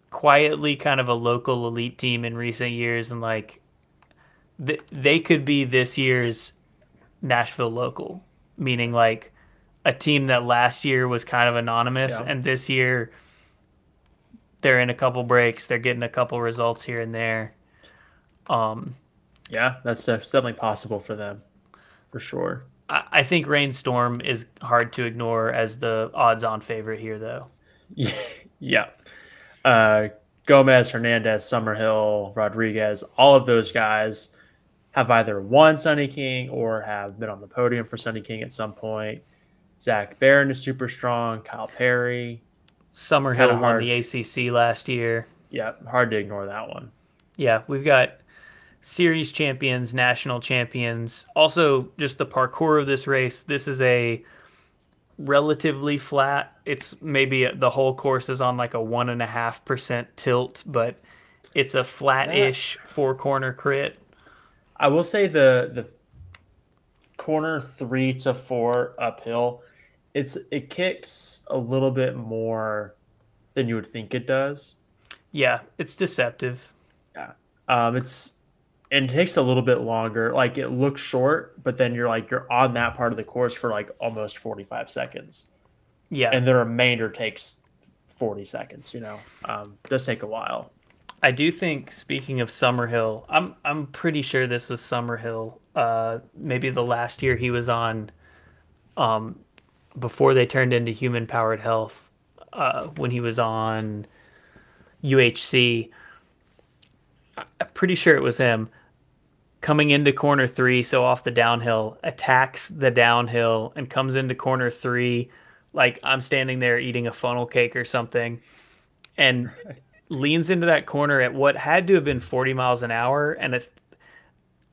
quietly kind of a local elite team in recent years, and like th- they could be this year's Nashville local, meaning like a team that last year was kind of anonymous, Yeah. and this year they're in a couple breaks, they're getting a couple results here and there. Um, Yeah, that's definitely possible for them, for sure. I, think Rainstorm is hard to ignore as the odds-on favorite here, though. yeah. Uh, Gomez, Hernandez, Summerhill, Rodriguez, all of those guys have either won Sunny King or have been on the podium for Sunny King at some point. Zach Barron is super strong. Kyle Perry. Summerhill won the ACC last year. Yeah, hard to ignore that one. Yeah, we've got series champions, national champions. Also, just the parcours of this race. This is a relatively flat. It's maybe the whole course is on like a one and a half percent tilt, but it's a flat-ish four corner crit. I will say the the corner three to four uphill, it's it kicks a little bit more than you would think it does. Yeah, it's deceptive. Yeah, um, it's and it takes a little bit longer. Like it looks short, but then you're like you're on that part of the course for like almost 45 seconds. Yeah. And the remainder takes 40 seconds, you know. Um does take a while. I do think speaking of Summerhill, I'm I'm pretty sure this was Summerhill. Uh maybe the last year he was on um before they turned into human powered health uh when he was on UHC. I'm pretty sure it was him coming into corner three, so off the downhill, attacks the downhill and comes into corner three, like I'm standing there eating a funnel cake or something, and leans into that corner at what had to have been 40 miles an hour. And if,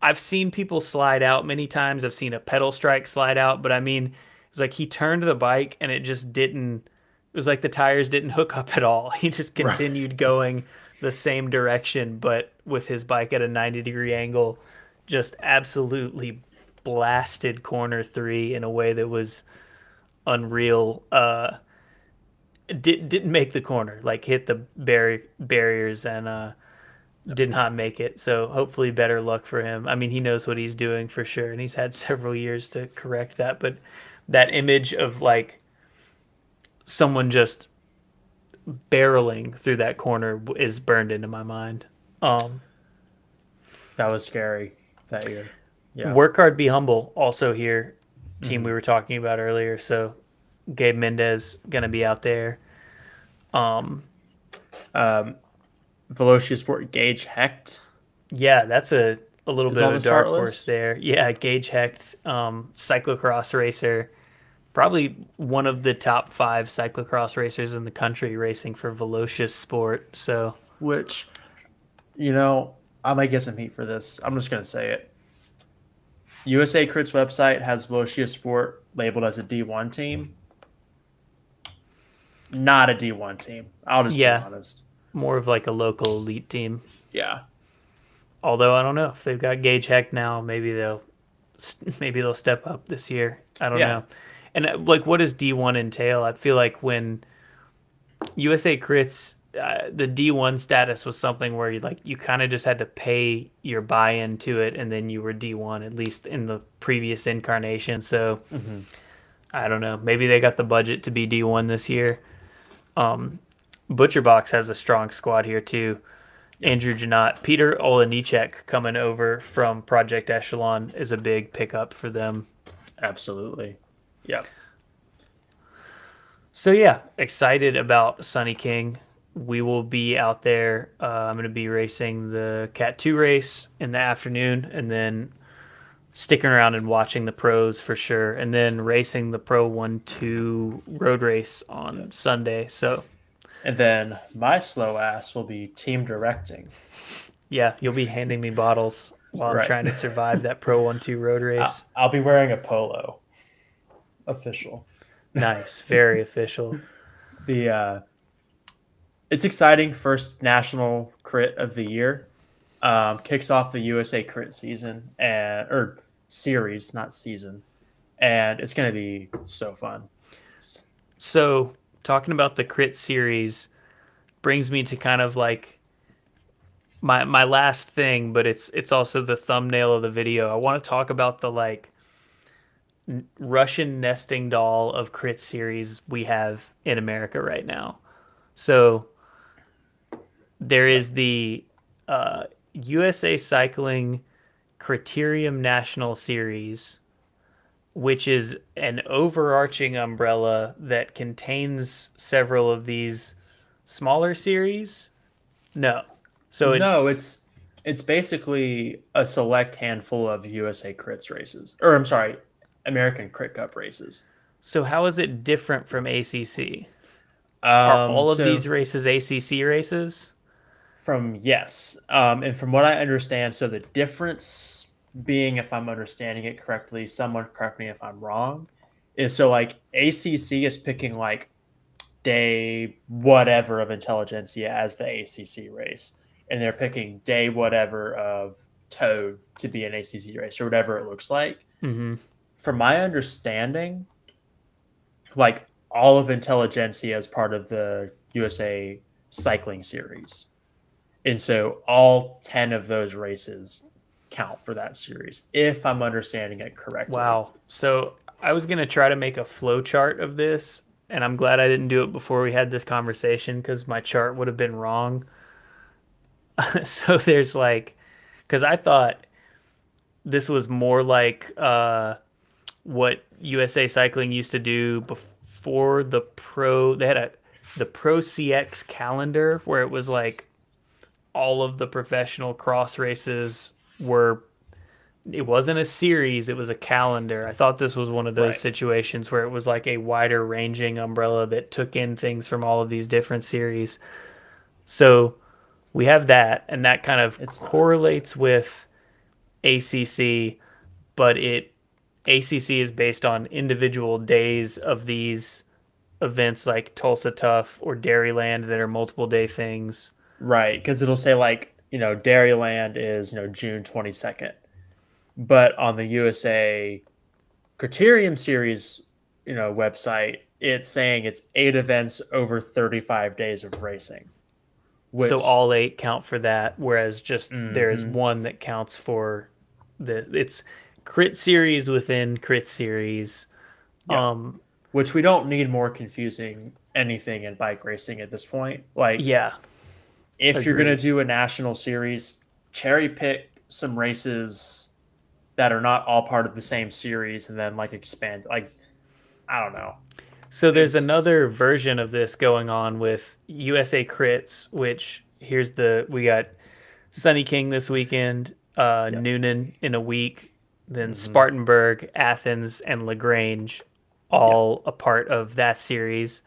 I've seen people slide out many times. I've seen a pedal strike slide out, but I mean, it's like he turned the bike and it just didn't. It was like the tires didn't hook up at all. He just continued right. going the same direction, but with his bike at a 90 degree angle just absolutely blasted corner three in a way that was unreal. Uh, did, didn't make the corner, like hit the bar- barriers and uh, did not make it. So hopefully, better luck for him. I mean, he knows what he's doing for sure, and he's had several years to correct that. But that image of like someone just barreling through that corner is burned into my mind. Um, that was scary that year. Yeah. Work hard, be humble. Also here, team mm-hmm. we were talking about earlier. So Gabe Mendez gonna be out there. Um, um, Velocia Sport Gage Hecht. Yeah, that's a a little bit of a dark horse there. Yeah, Gage Hecht, um, cyclocross racer, probably one of the top five cyclocross racers in the country, racing for Velocia Sport. So, which, you know, I might get some heat for this. I'm just gonna say it. USA Crits website has Velocia Sport labeled as a D1 team. Not a D1 team. I'll just yeah, be honest. More of like a local elite team. Yeah. Although I don't know if they've got Gage Hecht now, maybe they'll maybe they'll step up this year. I don't yeah. know. And uh, like, what does D1 entail? I feel like when USA Crits uh, the D1 status was something where you like you kind of just had to pay your buy-in to it, and then you were D1 at least in the previous incarnation. So mm-hmm. I don't know. Maybe they got the budget to be D1 this year. Um, Butcherbox has a strong squad here too. Andrew Janot, Peter Olenichek coming over from Project Echelon is a big pickup for them. Absolutely. Yeah. So yeah, excited about Sunny King we will be out there. Uh, I'm going to be racing the Cat 2 race in the afternoon and then sticking around and watching the pros for sure. And then racing the Pro 1 2 road race on Sunday. So, and then my slow ass will be team directing. Yeah, you'll be handing me bottles while right. I'm trying to survive that Pro 1 2 road race. I'll, I'll be wearing a polo. Official. Nice. Very official. The, uh, it's exciting. First national crit of the year. Um, kicks off the USA crit season and or series, not season, and it's going to be so fun. So talking about the crit series brings me to kind of like my my last thing, but it's it's also the thumbnail of the video. I want to talk about the like Russian nesting doll of crit series we have in America right now. So there is the uh, USA Cycling Criterium National Series, which is an overarching umbrella that contains several of these smaller series. No. So it, no, it's it's basically a select handful of USA Crits races, or I'm sorry, American Crit Cup races. So how is it different from ACC? Are Um, all of so these races ACC races? From yes, um, and from what I understand, so the difference being, if I'm understanding it correctly, someone correct me if I'm wrong, is so like ACC is picking like day whatever of intelligentsia as the ACC race, and they're picking day whatever of Toad to be an ACC race or whatever it looks like. Mm-hmm. From my understanding, like all of intelligentsia is part of the USA cycling series. And so all 10 of those races count for that series, if I'm understanding it correctly. Wow. So I was gonna try to make a flow chart of this, and I'm glad I didn't do it before we had this conversation because my chart would have been wrong. so there's like, because I thought this was more like uh, what USA Cycling used to do before the pro. They had a the Pro CX calendar where it was like all of the professional cross races were it wasn't a series it was a calendar i thought this was one of those Right. situations where it was like a wider ranging umbrella that took in things from all of these different series so we have that and that kind of It's not. correlates with acc but it acc is based on individual days of these events like tulsa tough or dairyland that are multiple day things Right, because it'll say like, you know, Dairyland is, you know, June 22nd. But on the USA Criterium series, you know, website, it's saying it's eight events over 35 days of racing. Which, so all eight count for that, whereas just there is Mhm. one that counts for the it's crit series within crit series. Yeah. Um, which we don't need more confusing anything in bike racing at this point. Like, yeah, if you're going to do a national series, cherry pick some races that are not all part of the same series and then like expand. Like, I don't know. So there's It's- another version of this going on with USA Crits, which here's the we got Sunny King this weekend, uh, Yep. Noonan in a week, then Mhm. Spartanburg, Athens, and Lagrange, all a part of that series.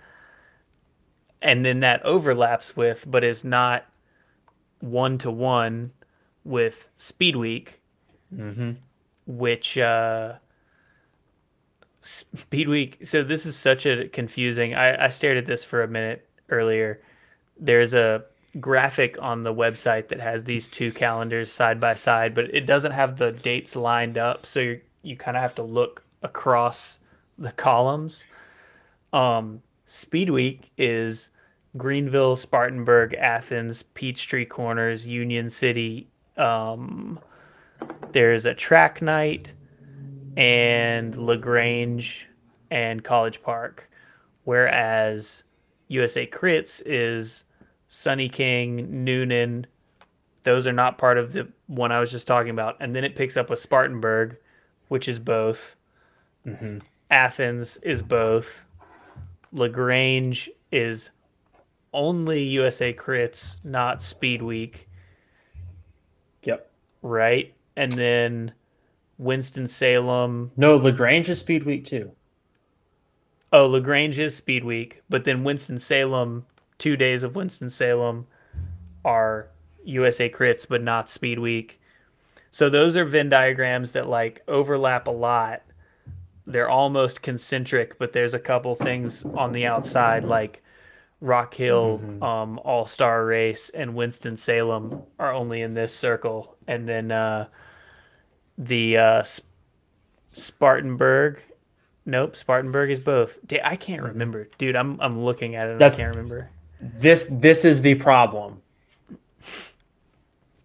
And then that overlaps with, but is not one to one with Speed Week, Mm-hmm. which uh speed week so this is such a confusing I, I stared at this for a minute earlier there's a graphic on the website that has these two calendars side by side but it doesn't have the dates lined up so you you kind of have to look across the columns um speed week is greenville spartanburg athens peachtree corners union city um there's a track night and LaGrange and College Park. Whereas USA Crits is Sunny King, Noonan. Those are not part of the one I was just talking about. And then it picks up with Spartanburg, which is both. Mm-hmm. Athens is both. LaGrange is only USA Crits, not Speed Week. Yep. right? And then Winston Salem. No, Lagrange is Speed Week too. Oh, Lagrange is Speed Week, but then Winston Salem, two days of Winston Salem are USA Crits, but not Speed Week. So those are Venn diagrams that like overlap a lot. They're almost concentric, but there's a couple things on the outside like Rock Hill Mhm. um, All Star Race and Winston Salem are only in this circle, and then uh, the uh, Sp- Spartanburg. Nope, Spartanburg is both. Da- I can't remember, dude. I'm I'm looking at it. And That's- I can't remember. This this is the problem.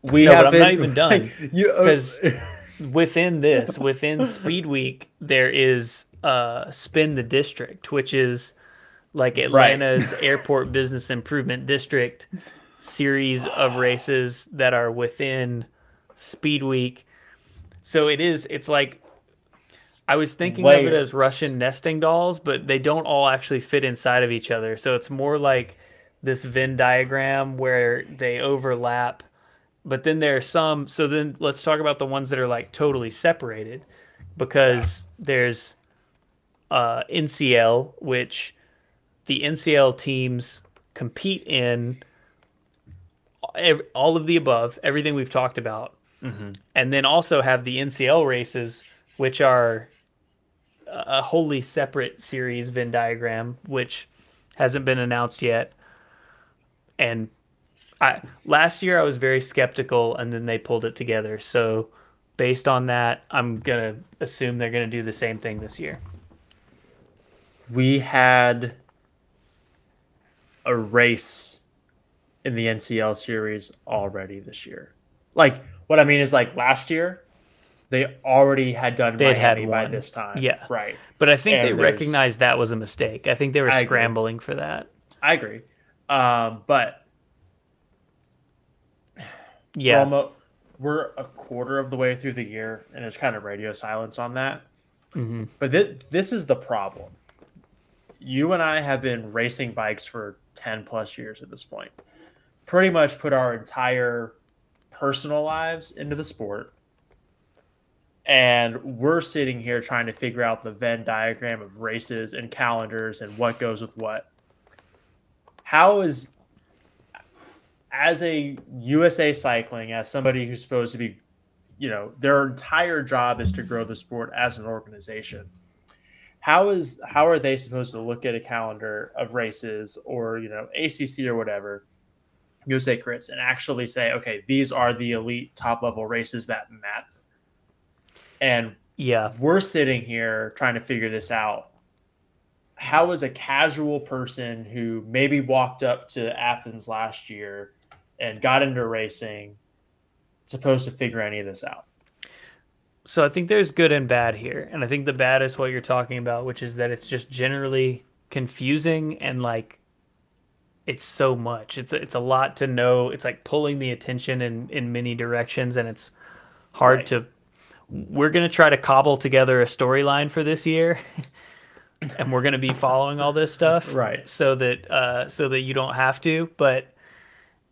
We No, but have I'm been, not even done, you, uh, 'cause- Within this, within Speed Week, there is uh, Spin the District, which is like Right. Atlanta's Airport Business Improvement District series of races that are within Speed Week. So it is. It's like I was thinking of it as Russian nesting dolls, but they don't all actually fit inside of each other. So it's more like this Venn diagram where they overlap. But then there are some. So then let's talk about the ones that are like totally separated, because there's uh, NCL, which the NCL teams compete in all of the above, everything we've talked about, mm-hmm. and then also have the NCL races, which are a wholly separate series Venn diagram, which hasn't been announced yet. And I last year I was very skeptical, and then they pulled it together. So based on that, I'm gonna assume they're gonna do the same thing this year. We had a race in the NCL series already this year. Like what I mean is like last year they already had done They'd Miami had by this time. Yeah. Right. But I think and they recognized that was a mistake. I think they were I scrambling agree. for that. I agree. Um, but yeah. We're, almost, we're, a quarter of the way through the year and there's kind of radio silence on that. Mm-hmm. But th- this is the problem. You and I have been racing bikes for 10 plus years at this point. Pretty much put our entire personal lives into the sport and we're sitting here trying to figure out the Venn diagram of races and calendars and what goes with what. How is, as a USA Cycling, as somebody who's supposed to be, you know, their entire job is to grow the sport as an organization. How is how are they supposed to look at a calendar of races or you know ACC or whatever, USA Crits, and actually say, okay, these are the elite top level races that matter and yeah, we're sitting here trying to figure this out. How is a casual person who maybe walked up to Athens last year and got into racing supposed to figure any of this out? So I think there's good and bad here. And I think the bad is what you're talking about, which is that it's just generally confusing and like it's so much. It's it's a lot to know. It's like pulling the attention in in many directions and it's hard right. to we're going to try to cobble together a storyline for this year. and we're going to be following all this stuff right so that uh, so that you don't have to but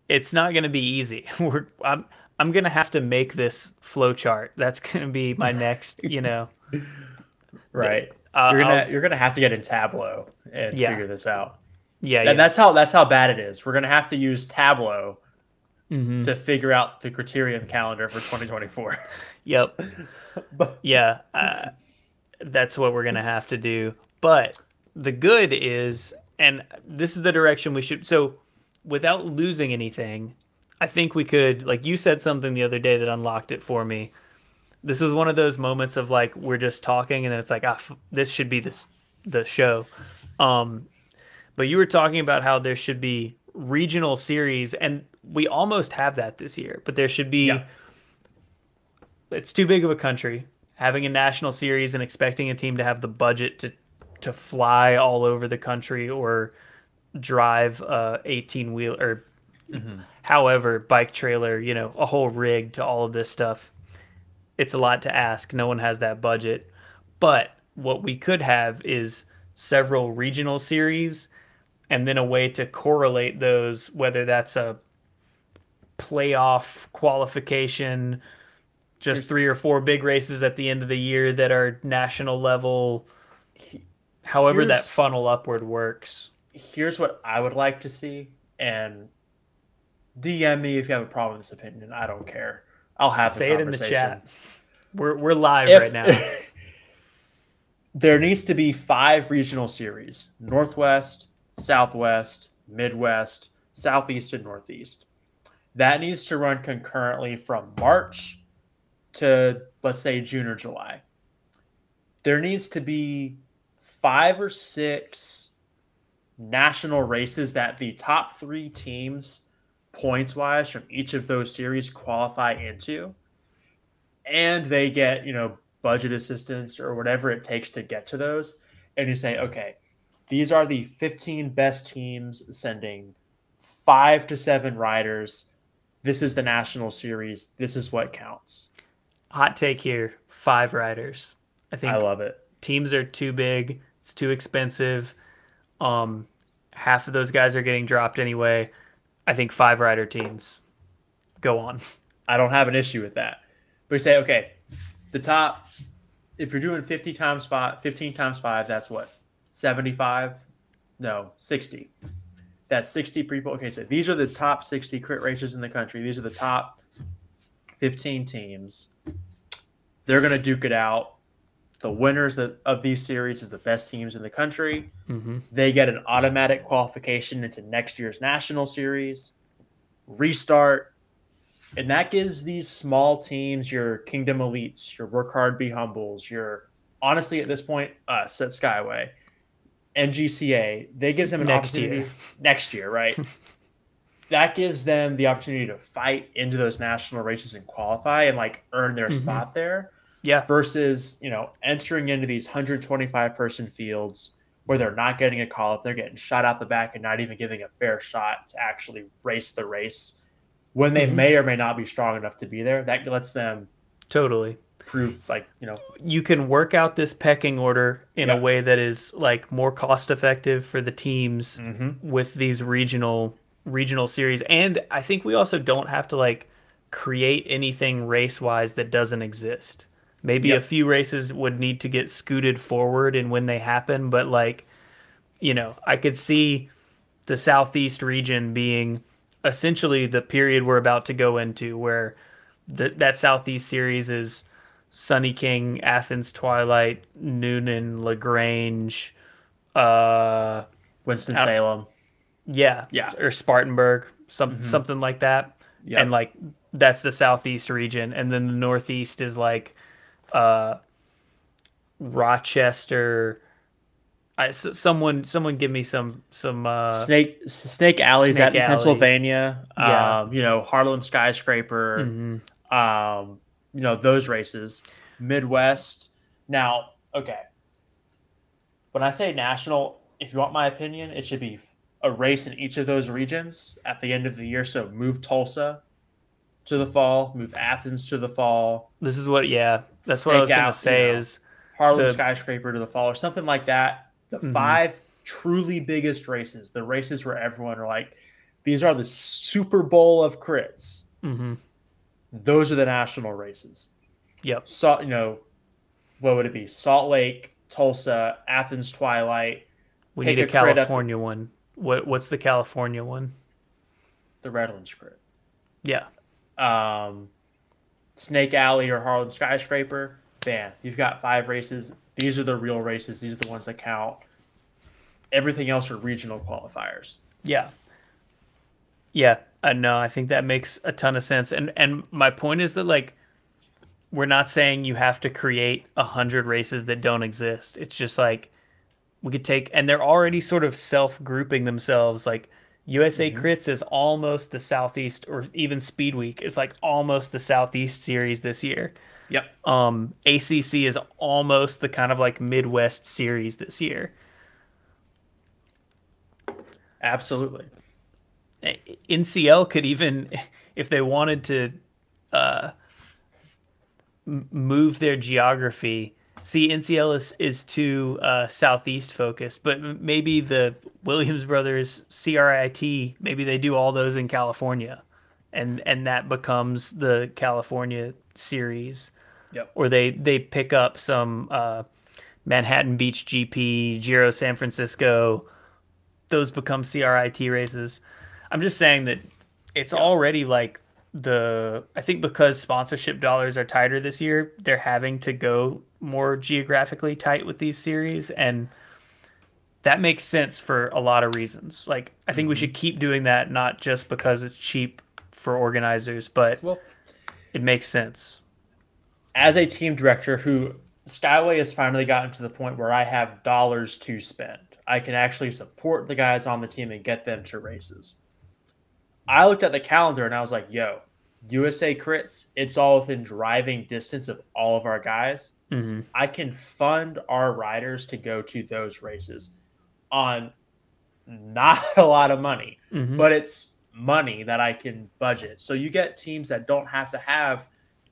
it's not going to be easy we're i'm i'm going to have to make this flow chart that's going to be my next you know right uh, you're going to you're going to have to get in tableau and yeah. figure this out yeah, and yeah. that's how that's how bad it is we're going to have to use tableau mm-hmm. to figure out the criterium calendar for 2024 Yep. but, yeah, uh, that's what we're gonna have to do. But the good is, and this is the direction we should. So, without losing anything, I think we could. Like you said something the other day that unlocked it for me. This was one of those moments of like we're just talking, and then it's like, ah, this should be this the show. Um, but you were talking about how there should be regional series, and we almost have that this year. But there should be. Yeah it's too big of a country. Having a national series and expecting a team to have the budget to to fly all over the country or drive a 18 wheel or mm-hmm. however bike trailer, you know, a whole rig to all of this stuff. It's a lot to ask. No one has that budget. But what we could have is several regional series and then a way to correlate those whether that's a playoff qualification just Here's, three or four big races at the end of the year that are national level. However, that funnel upward works. Here's what I would like to see, and DM me if you have a problem with this opinion. I don't care. I'll have say it in the chat. We're we're live if, right now. there needs to be five regional series: Northwest, Southwest, Midwest, Southeast, and Northeast. That needs to run concurrently from March to let's say June or July, there needs to be five or six national races that the top three teams points wise from each of those series qualify into. And they get you know budget assistance or whatever it takes to get to those. And you say okay these are the 15 best teams sending five to seven riders. This is the national series. This is what counts. Hot take here five riders. I think i love it. teams are too big. It's too expensive um half of those guys are getting dropped anyway. I think five rider teams go on. I don't have an issue with that. But we say, okay, the top, if you're doing 50 times five, 15 times five, that's what? 75? No, 60. That's 60 people. Okay, so these are the top 60 crit races in the country. These are the top 15 teams. They're going to duke it out. The winners of these series is the best teams in the country. Mm-hmm. They get an automatic qualification into next year's national series. Restart, and that gives these small teams your Kingdom Elites, your Work Hard, Be Humbles, your honestly at this point us at Skyway, NGCA. They gives them an next opportunity year. next year, right? that gives them the opportunity to fight into those national races and qualify and like earn their mm-hmm. spot there. Yeah. Versus, you know, entering into these 125 person fields where they're not getting a call up, they're getting shot out the back and not even giving a fair shot to actually race the race when they mm-hmm. may or may not be strong enough to be there. That lets them totally prove like you know you can work out this pecking order in yep. a way that is like more cost effective for the teams mm-hmm. with these regional regional series and i think we also don't have to like create anything race wise that doesn't exist maybe yep. a few races would need to get scooted forward and when they happen but like you know i could see the southeast region being essentially the period we're about to go into where the, that Southeast series is Sunny King, Athens Twilight, Noonan, LaGrange, uh, Winston Salem. Yeah, yeah, or Spartanburg, some mm-hmm. something like that. Yep. And like that's the southeast region, and then the northeast is like uh, Rochester, I, someone someone give me some some uh, snake snake alleys snake out in alley. Pennsylvania. Yeah. Um, you know Harlem skyscraper. Mm-hmm. Um, you know those races. Midwest. Now, okay. When I say national, if you want my opinion, it should be a race in each of those regions at the end of the year. So move Tulsa to the fall, move Athens to the fall. This is what, yeah, that's what I was going to say you know, is Harlem the, skyscraper to the fall or something like that the mm-hmm. five truly biggest races, the races where everyone are like, these are the Super Bowl of crits. Mm-hmm. Those are the national races. Yep. So you know, what would it be? Salt Lake, Tulsa, Athens, Twilight. We need a, a California one. What What's the California one? The Redlands crit. Yeah. Um, Snake Alley or Harlem Skyscraper. Bam! You've got five races. These are the real races. These are the ones that count. Everything else are regional qualifiers. Yeah. Yeah, uh, no, I think that makes a ton of sense. And and my point is that like we're not saying you have to create a hundred races that don't exist. It's just like we could take and they're already sort of self grouping themselves. Like USA mm-hmm. Crits is almost the Southeast, or even Speed Week is like almost the Southeast series this year. Yep. Um, ACC is almost the kind of like Midwest series this year. Absolutely. NCL could even, if they wanted to, uh, move their geography. See, NCL is is too uh, southeast focused, but maybe the Williams Brothers CRIT, maybe they do all those in California, and and that becomes the California series. Yep. Or they they pick up some uh, Manhattan Beach GP, Giro San Francisco. Those become CRIT races. I'm just saying that it's yep. already like the I think because sponsorship dollars are tighter this year, they're having to go more geographically tight with these series and that makes sense for a lot of reasons. Like I think mm-hmm. we should keep doing that not just because it's cheap for organizers, but well, it makes sense as a team director who Skyway has finally gotten to the point where I have dollars to spend. I can actually support the guys on the team and get them to races. I looked at the calendar and I was like, yo, USA crits, it's all within driving distance of all of our guys. Mm-hmm. I can fund our riders to go to those races on not a lot of money, mm-hmm. but it's money that I can budget. So you get teams that don't have to have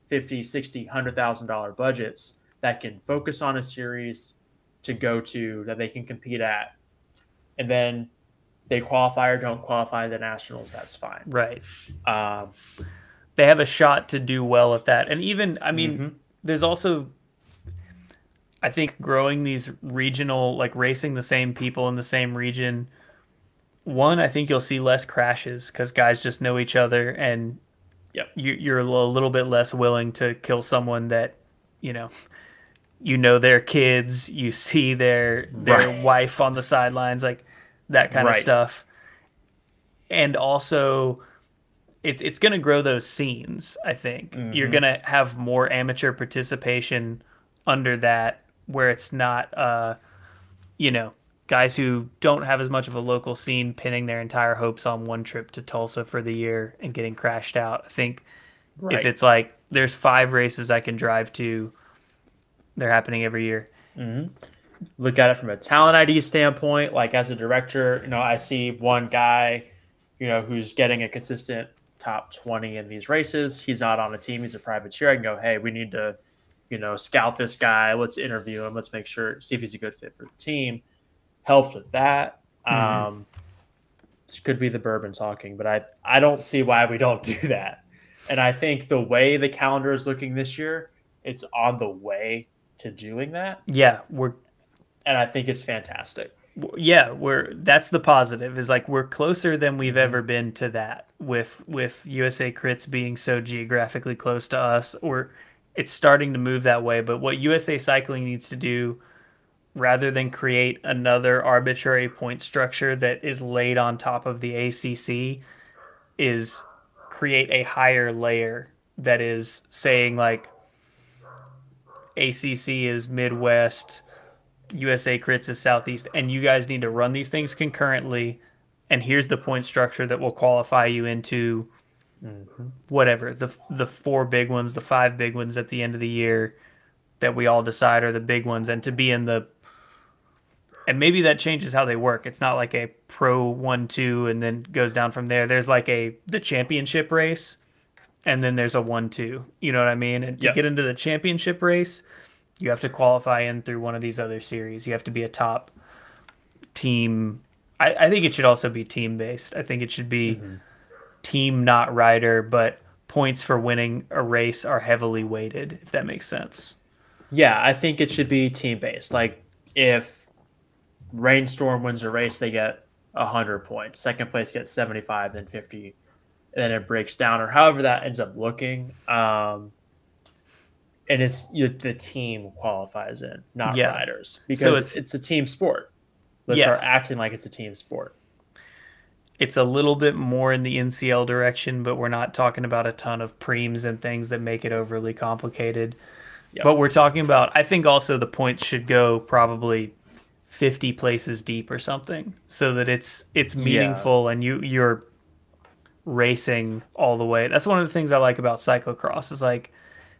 50 60 100000 dollar budgets that can focus on a series to go to that they can compete at and then they qualify or don't qualify the nationals, that's fine. Right. Um, They have a shot to do well at that. And even I mean, Mhm. there's also I think growing these regional like racing the same people in the same region one, I think you'll see less crashes because guys just know each other, and Yep. you, you're a little, bit less willing to kill someone that, you know, you know their kids, you see their their Right. wife on the sidelines, like that kind of stuff. And also, it's it's going to grow those scenes. I think you're Mhm. going to have more amateur participation under that, where it's not, uh, you know, guys who don't have as much of a local scene pinning their entire hopes on one trip to Tulsa for the year and getting crashed out. I think if it's like there's five races I can drive to, they're happening every year. hmm Look at it from a talent ID standpoint. Like as a director, you know, I see one guy, you know, who's getting a consistent top 20 in these races. He's not on a team. He's a privateer. I can go, hey, we need to, you know, scout this guy. Let's interview him. Let's make sure, see if he's a good fit for the team. Helps with that. Mhm. Um, this could be the bourbon talking, but I, I don't see why we don't do that. And I think the way the calendar is looking this year, it's on the way to doing that Yeah, we're and I think it's fantastic. yeah we're that's the positive is like we're closer than we've ever been to that with with USA crits being so geographically close to us or it's starting to move that way but what USA cycling needs to do rather than create another arbitrary point structure that is laid on top of the ACC is create a higher layer that is saying like ACC is Midwest, USA Crits is Southeast, and you guys need to run these things concurrently. And here's the point structure that will qualify you into Mm-hmm. whatever the the four big ones, the five big ones at the end of the year that we all decide are the big ones, and to be in the and maybe that changes how they work. It's not like a pro one two and then goes down from there. There's like a the championship race, and then there's a one two. You know what I mean? And to Yep. get into the championship race, you have to qualify in through one of these other series. You have to be a top team. I, I think it should also be team based. I think it should be mm-hmm. Team, not rider, but points for winning a race are heavily weighted, if that makes sense. Yeah, I think it should be team based. Like if Rainstorm wins a race, they get hundred points. Second place gets seventy five, then fifty, and then it breaks down, or however that ends up looking. Um, and it's you, the team qualifies in, not Yeah. riders, because it's- it's, a team sport. Let's Yeah. start acting like it's a team sport. It's a little bit more in the NCL direction, but we're not talking about a ton of preems and things that make it overly complicated. Yep. But we're talking about, I think also the points should go probably 50 places deep or something so that it's it's Yeah. meaningful and you you're racing all the way. That's one of the things I like about cyclocross is like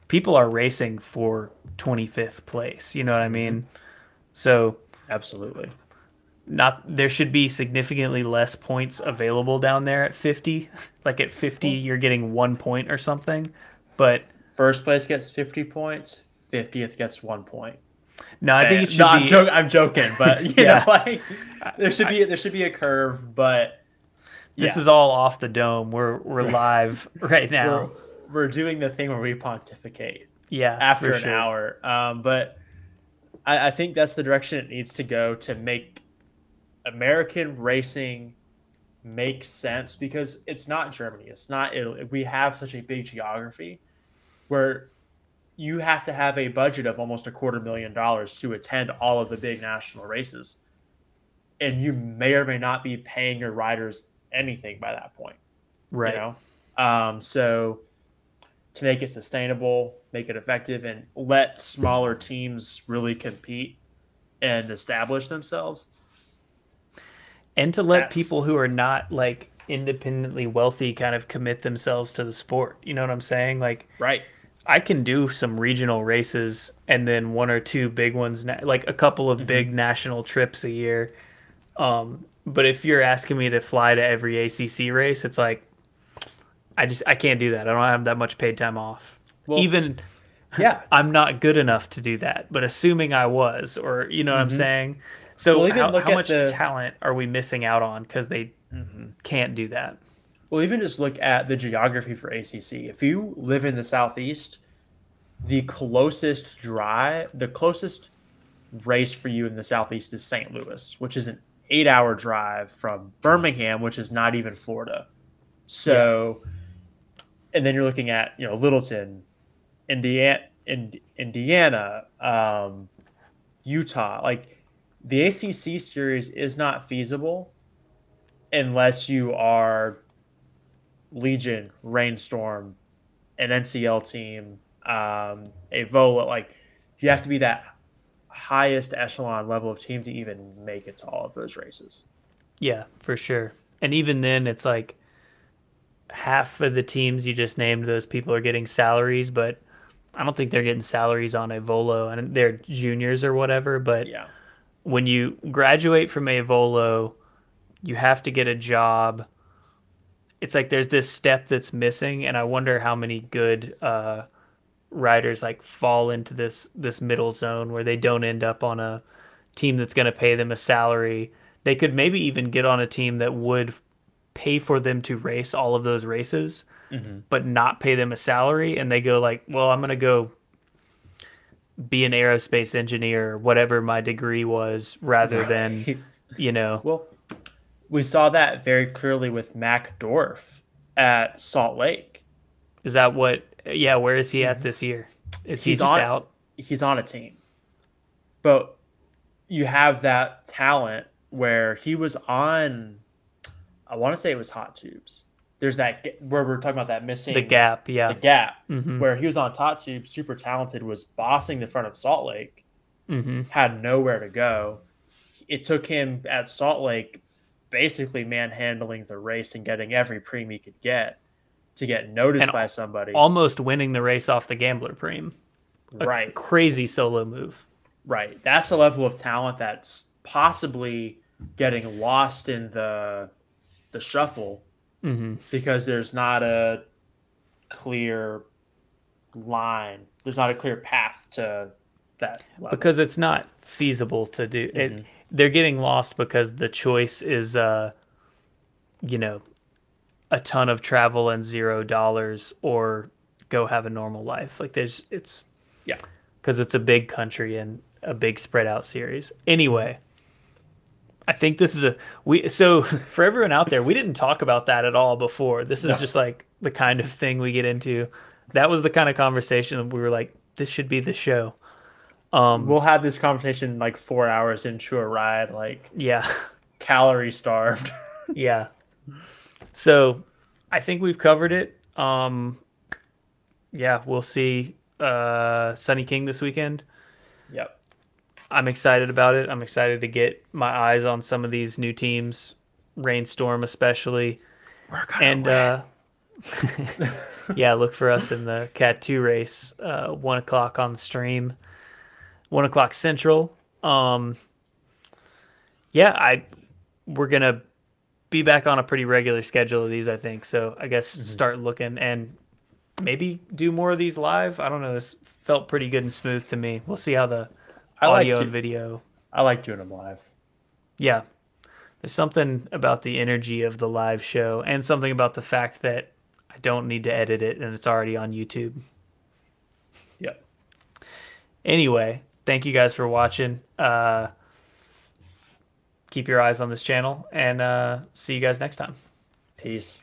people are racing for 25th place, you know what I mean? Mm-hmm. So Absolutely. Not there should be significantly less points available down there at 50 like at 50 you're getting one point or something but First place gets fifty points. Fiftieth gets one point. no i think it should no, be I'm, joking, I'm joking, but you Yeah. know, like there should be there should be a curve, but this yeah. is all off the dome we're we're live right now we're, we're doing the thing where we pontificate yeah after an sure. hour. Um, but I, I think that's the direction it needs to go to make American racing makes sense because it's not Germany, it's not Italy. We have such a big geography where you have to have a budget of almost a quarter million dollars to attend all of the big national races. And you may or may not be paying your riders anything by that point right you know um, so to make it sustainable make it effective and let smaller teams really compete and establish themselves and to let That's- people who are not like independently wealthy kind of commit themselves to the sport you know what i'm saying like right I can do some regional races and then one or two big ones, like a couple of big national trips a year. Um, but if you're asking me to fly to every ACC race, it's like I just I can't do that. I don't have that much paid time off. Well- Even yeah I'm not good enough to do that. But assuming I was, or you know what I'm Mhm. saying, So well, how, how much the... talent are we missing out on because they mm-hmm. can't do that? Well, even just look at the geography for ACC. If you live in the southeast, the closest drive, the closest race for you in the southeast is St. Louis, which is an eight-hour drive from Birmingham, which is not even Florida. So, yeah. and then you're looking at you know Littleton, Indiana, Indiana, um, Utah. Like the ACC series is not feasible unless you are Legion, Rainstorm, an NCL team, um, Aevolo. Like you have to be that highest echelon level of team to even make it to all of those races. Yeah, for sure. And even then, it's like half of the teams you just named, those people are getting salaries, but I don't think they're getting salaries on Aevolo and they're juniors or whatever. But yeah, when you graduate from Aevolo, you have to get a job. It's like there's this step that's missing, and I wonder how many good uh, riders like fall into this this middle zone where they don't end up on a team that's going to pay them a salary. They could maybe even get on a team that would pay for them to race all of those races, mm-hmm. but not pay them a salary, and they go like, "Well, I'm going to go be an aerospace engineer whatever my degree was rather right. than you know. Well we saw that very clearly with mac dorf at salt lake. Is that what yeah where is he at mm-hmm. this year? Is he's he on, out? he's on a team. But you have that talent where he was on i want to say it was hot tubes there's that where we're talking about that missing the gap, yeah, the gap mm-hmm. where he was on top tube, super talented, was bossing the front of Salt Lake, mm-hmm. had nowhere to go. It took him at Salt Lake basically manhandling the race and getting every preem he could get to get noticed and by somebody, almost winning the race off the gambler preem. A right, crazy solo move. Right, that's the level of talent that's possibly getting lost in the the shuffle mm-hmm. because there's not a clear line. There's not a clear path to that. Level. Because it's not feasible to do mm-hmm. it. They're getting lost because the choice is, uh, you know, a ton of travel and zero dollars, or go have a normal life. Like there's, it's yeah, because it's a big country and a big spread out series. Anyway, I think this is a we so for everyone out there, we didn't talk about that at all before. This is no. just like the kind of thing we get into. That was the kind of conversation we were like, this should be the show. Um, we'll have this conversation like four hours into a ride, like yeah, calorie starved. yeah. So I think we've covered it. Um, yeah, we'll see uh, Sunny King this weekend. Yep. I'm excited about it. I'm excited to get my eyes on some of these new teams, Rainstorm especially. and uh, yeah, look for us in the Cat Two race, uh, one o'clock on the stream, one o'clock Central. Um, yeah, I we're gonna be back on a pretty regular schedule of these, I think. So I guess mm-hmm. start looking and maybe do more of these live. I don't know. This felt pretty good and smooth to me. We'll see how the I audio like and video. I like doing them live. Yeah. There's something about the energy of the live show and something about the fact that I don't need to edit it and it's already on YouTube. Yep. Anyway, thank you guys for watching. Uh, keep your eyes on this channel and uh, see you guys next time. Peace.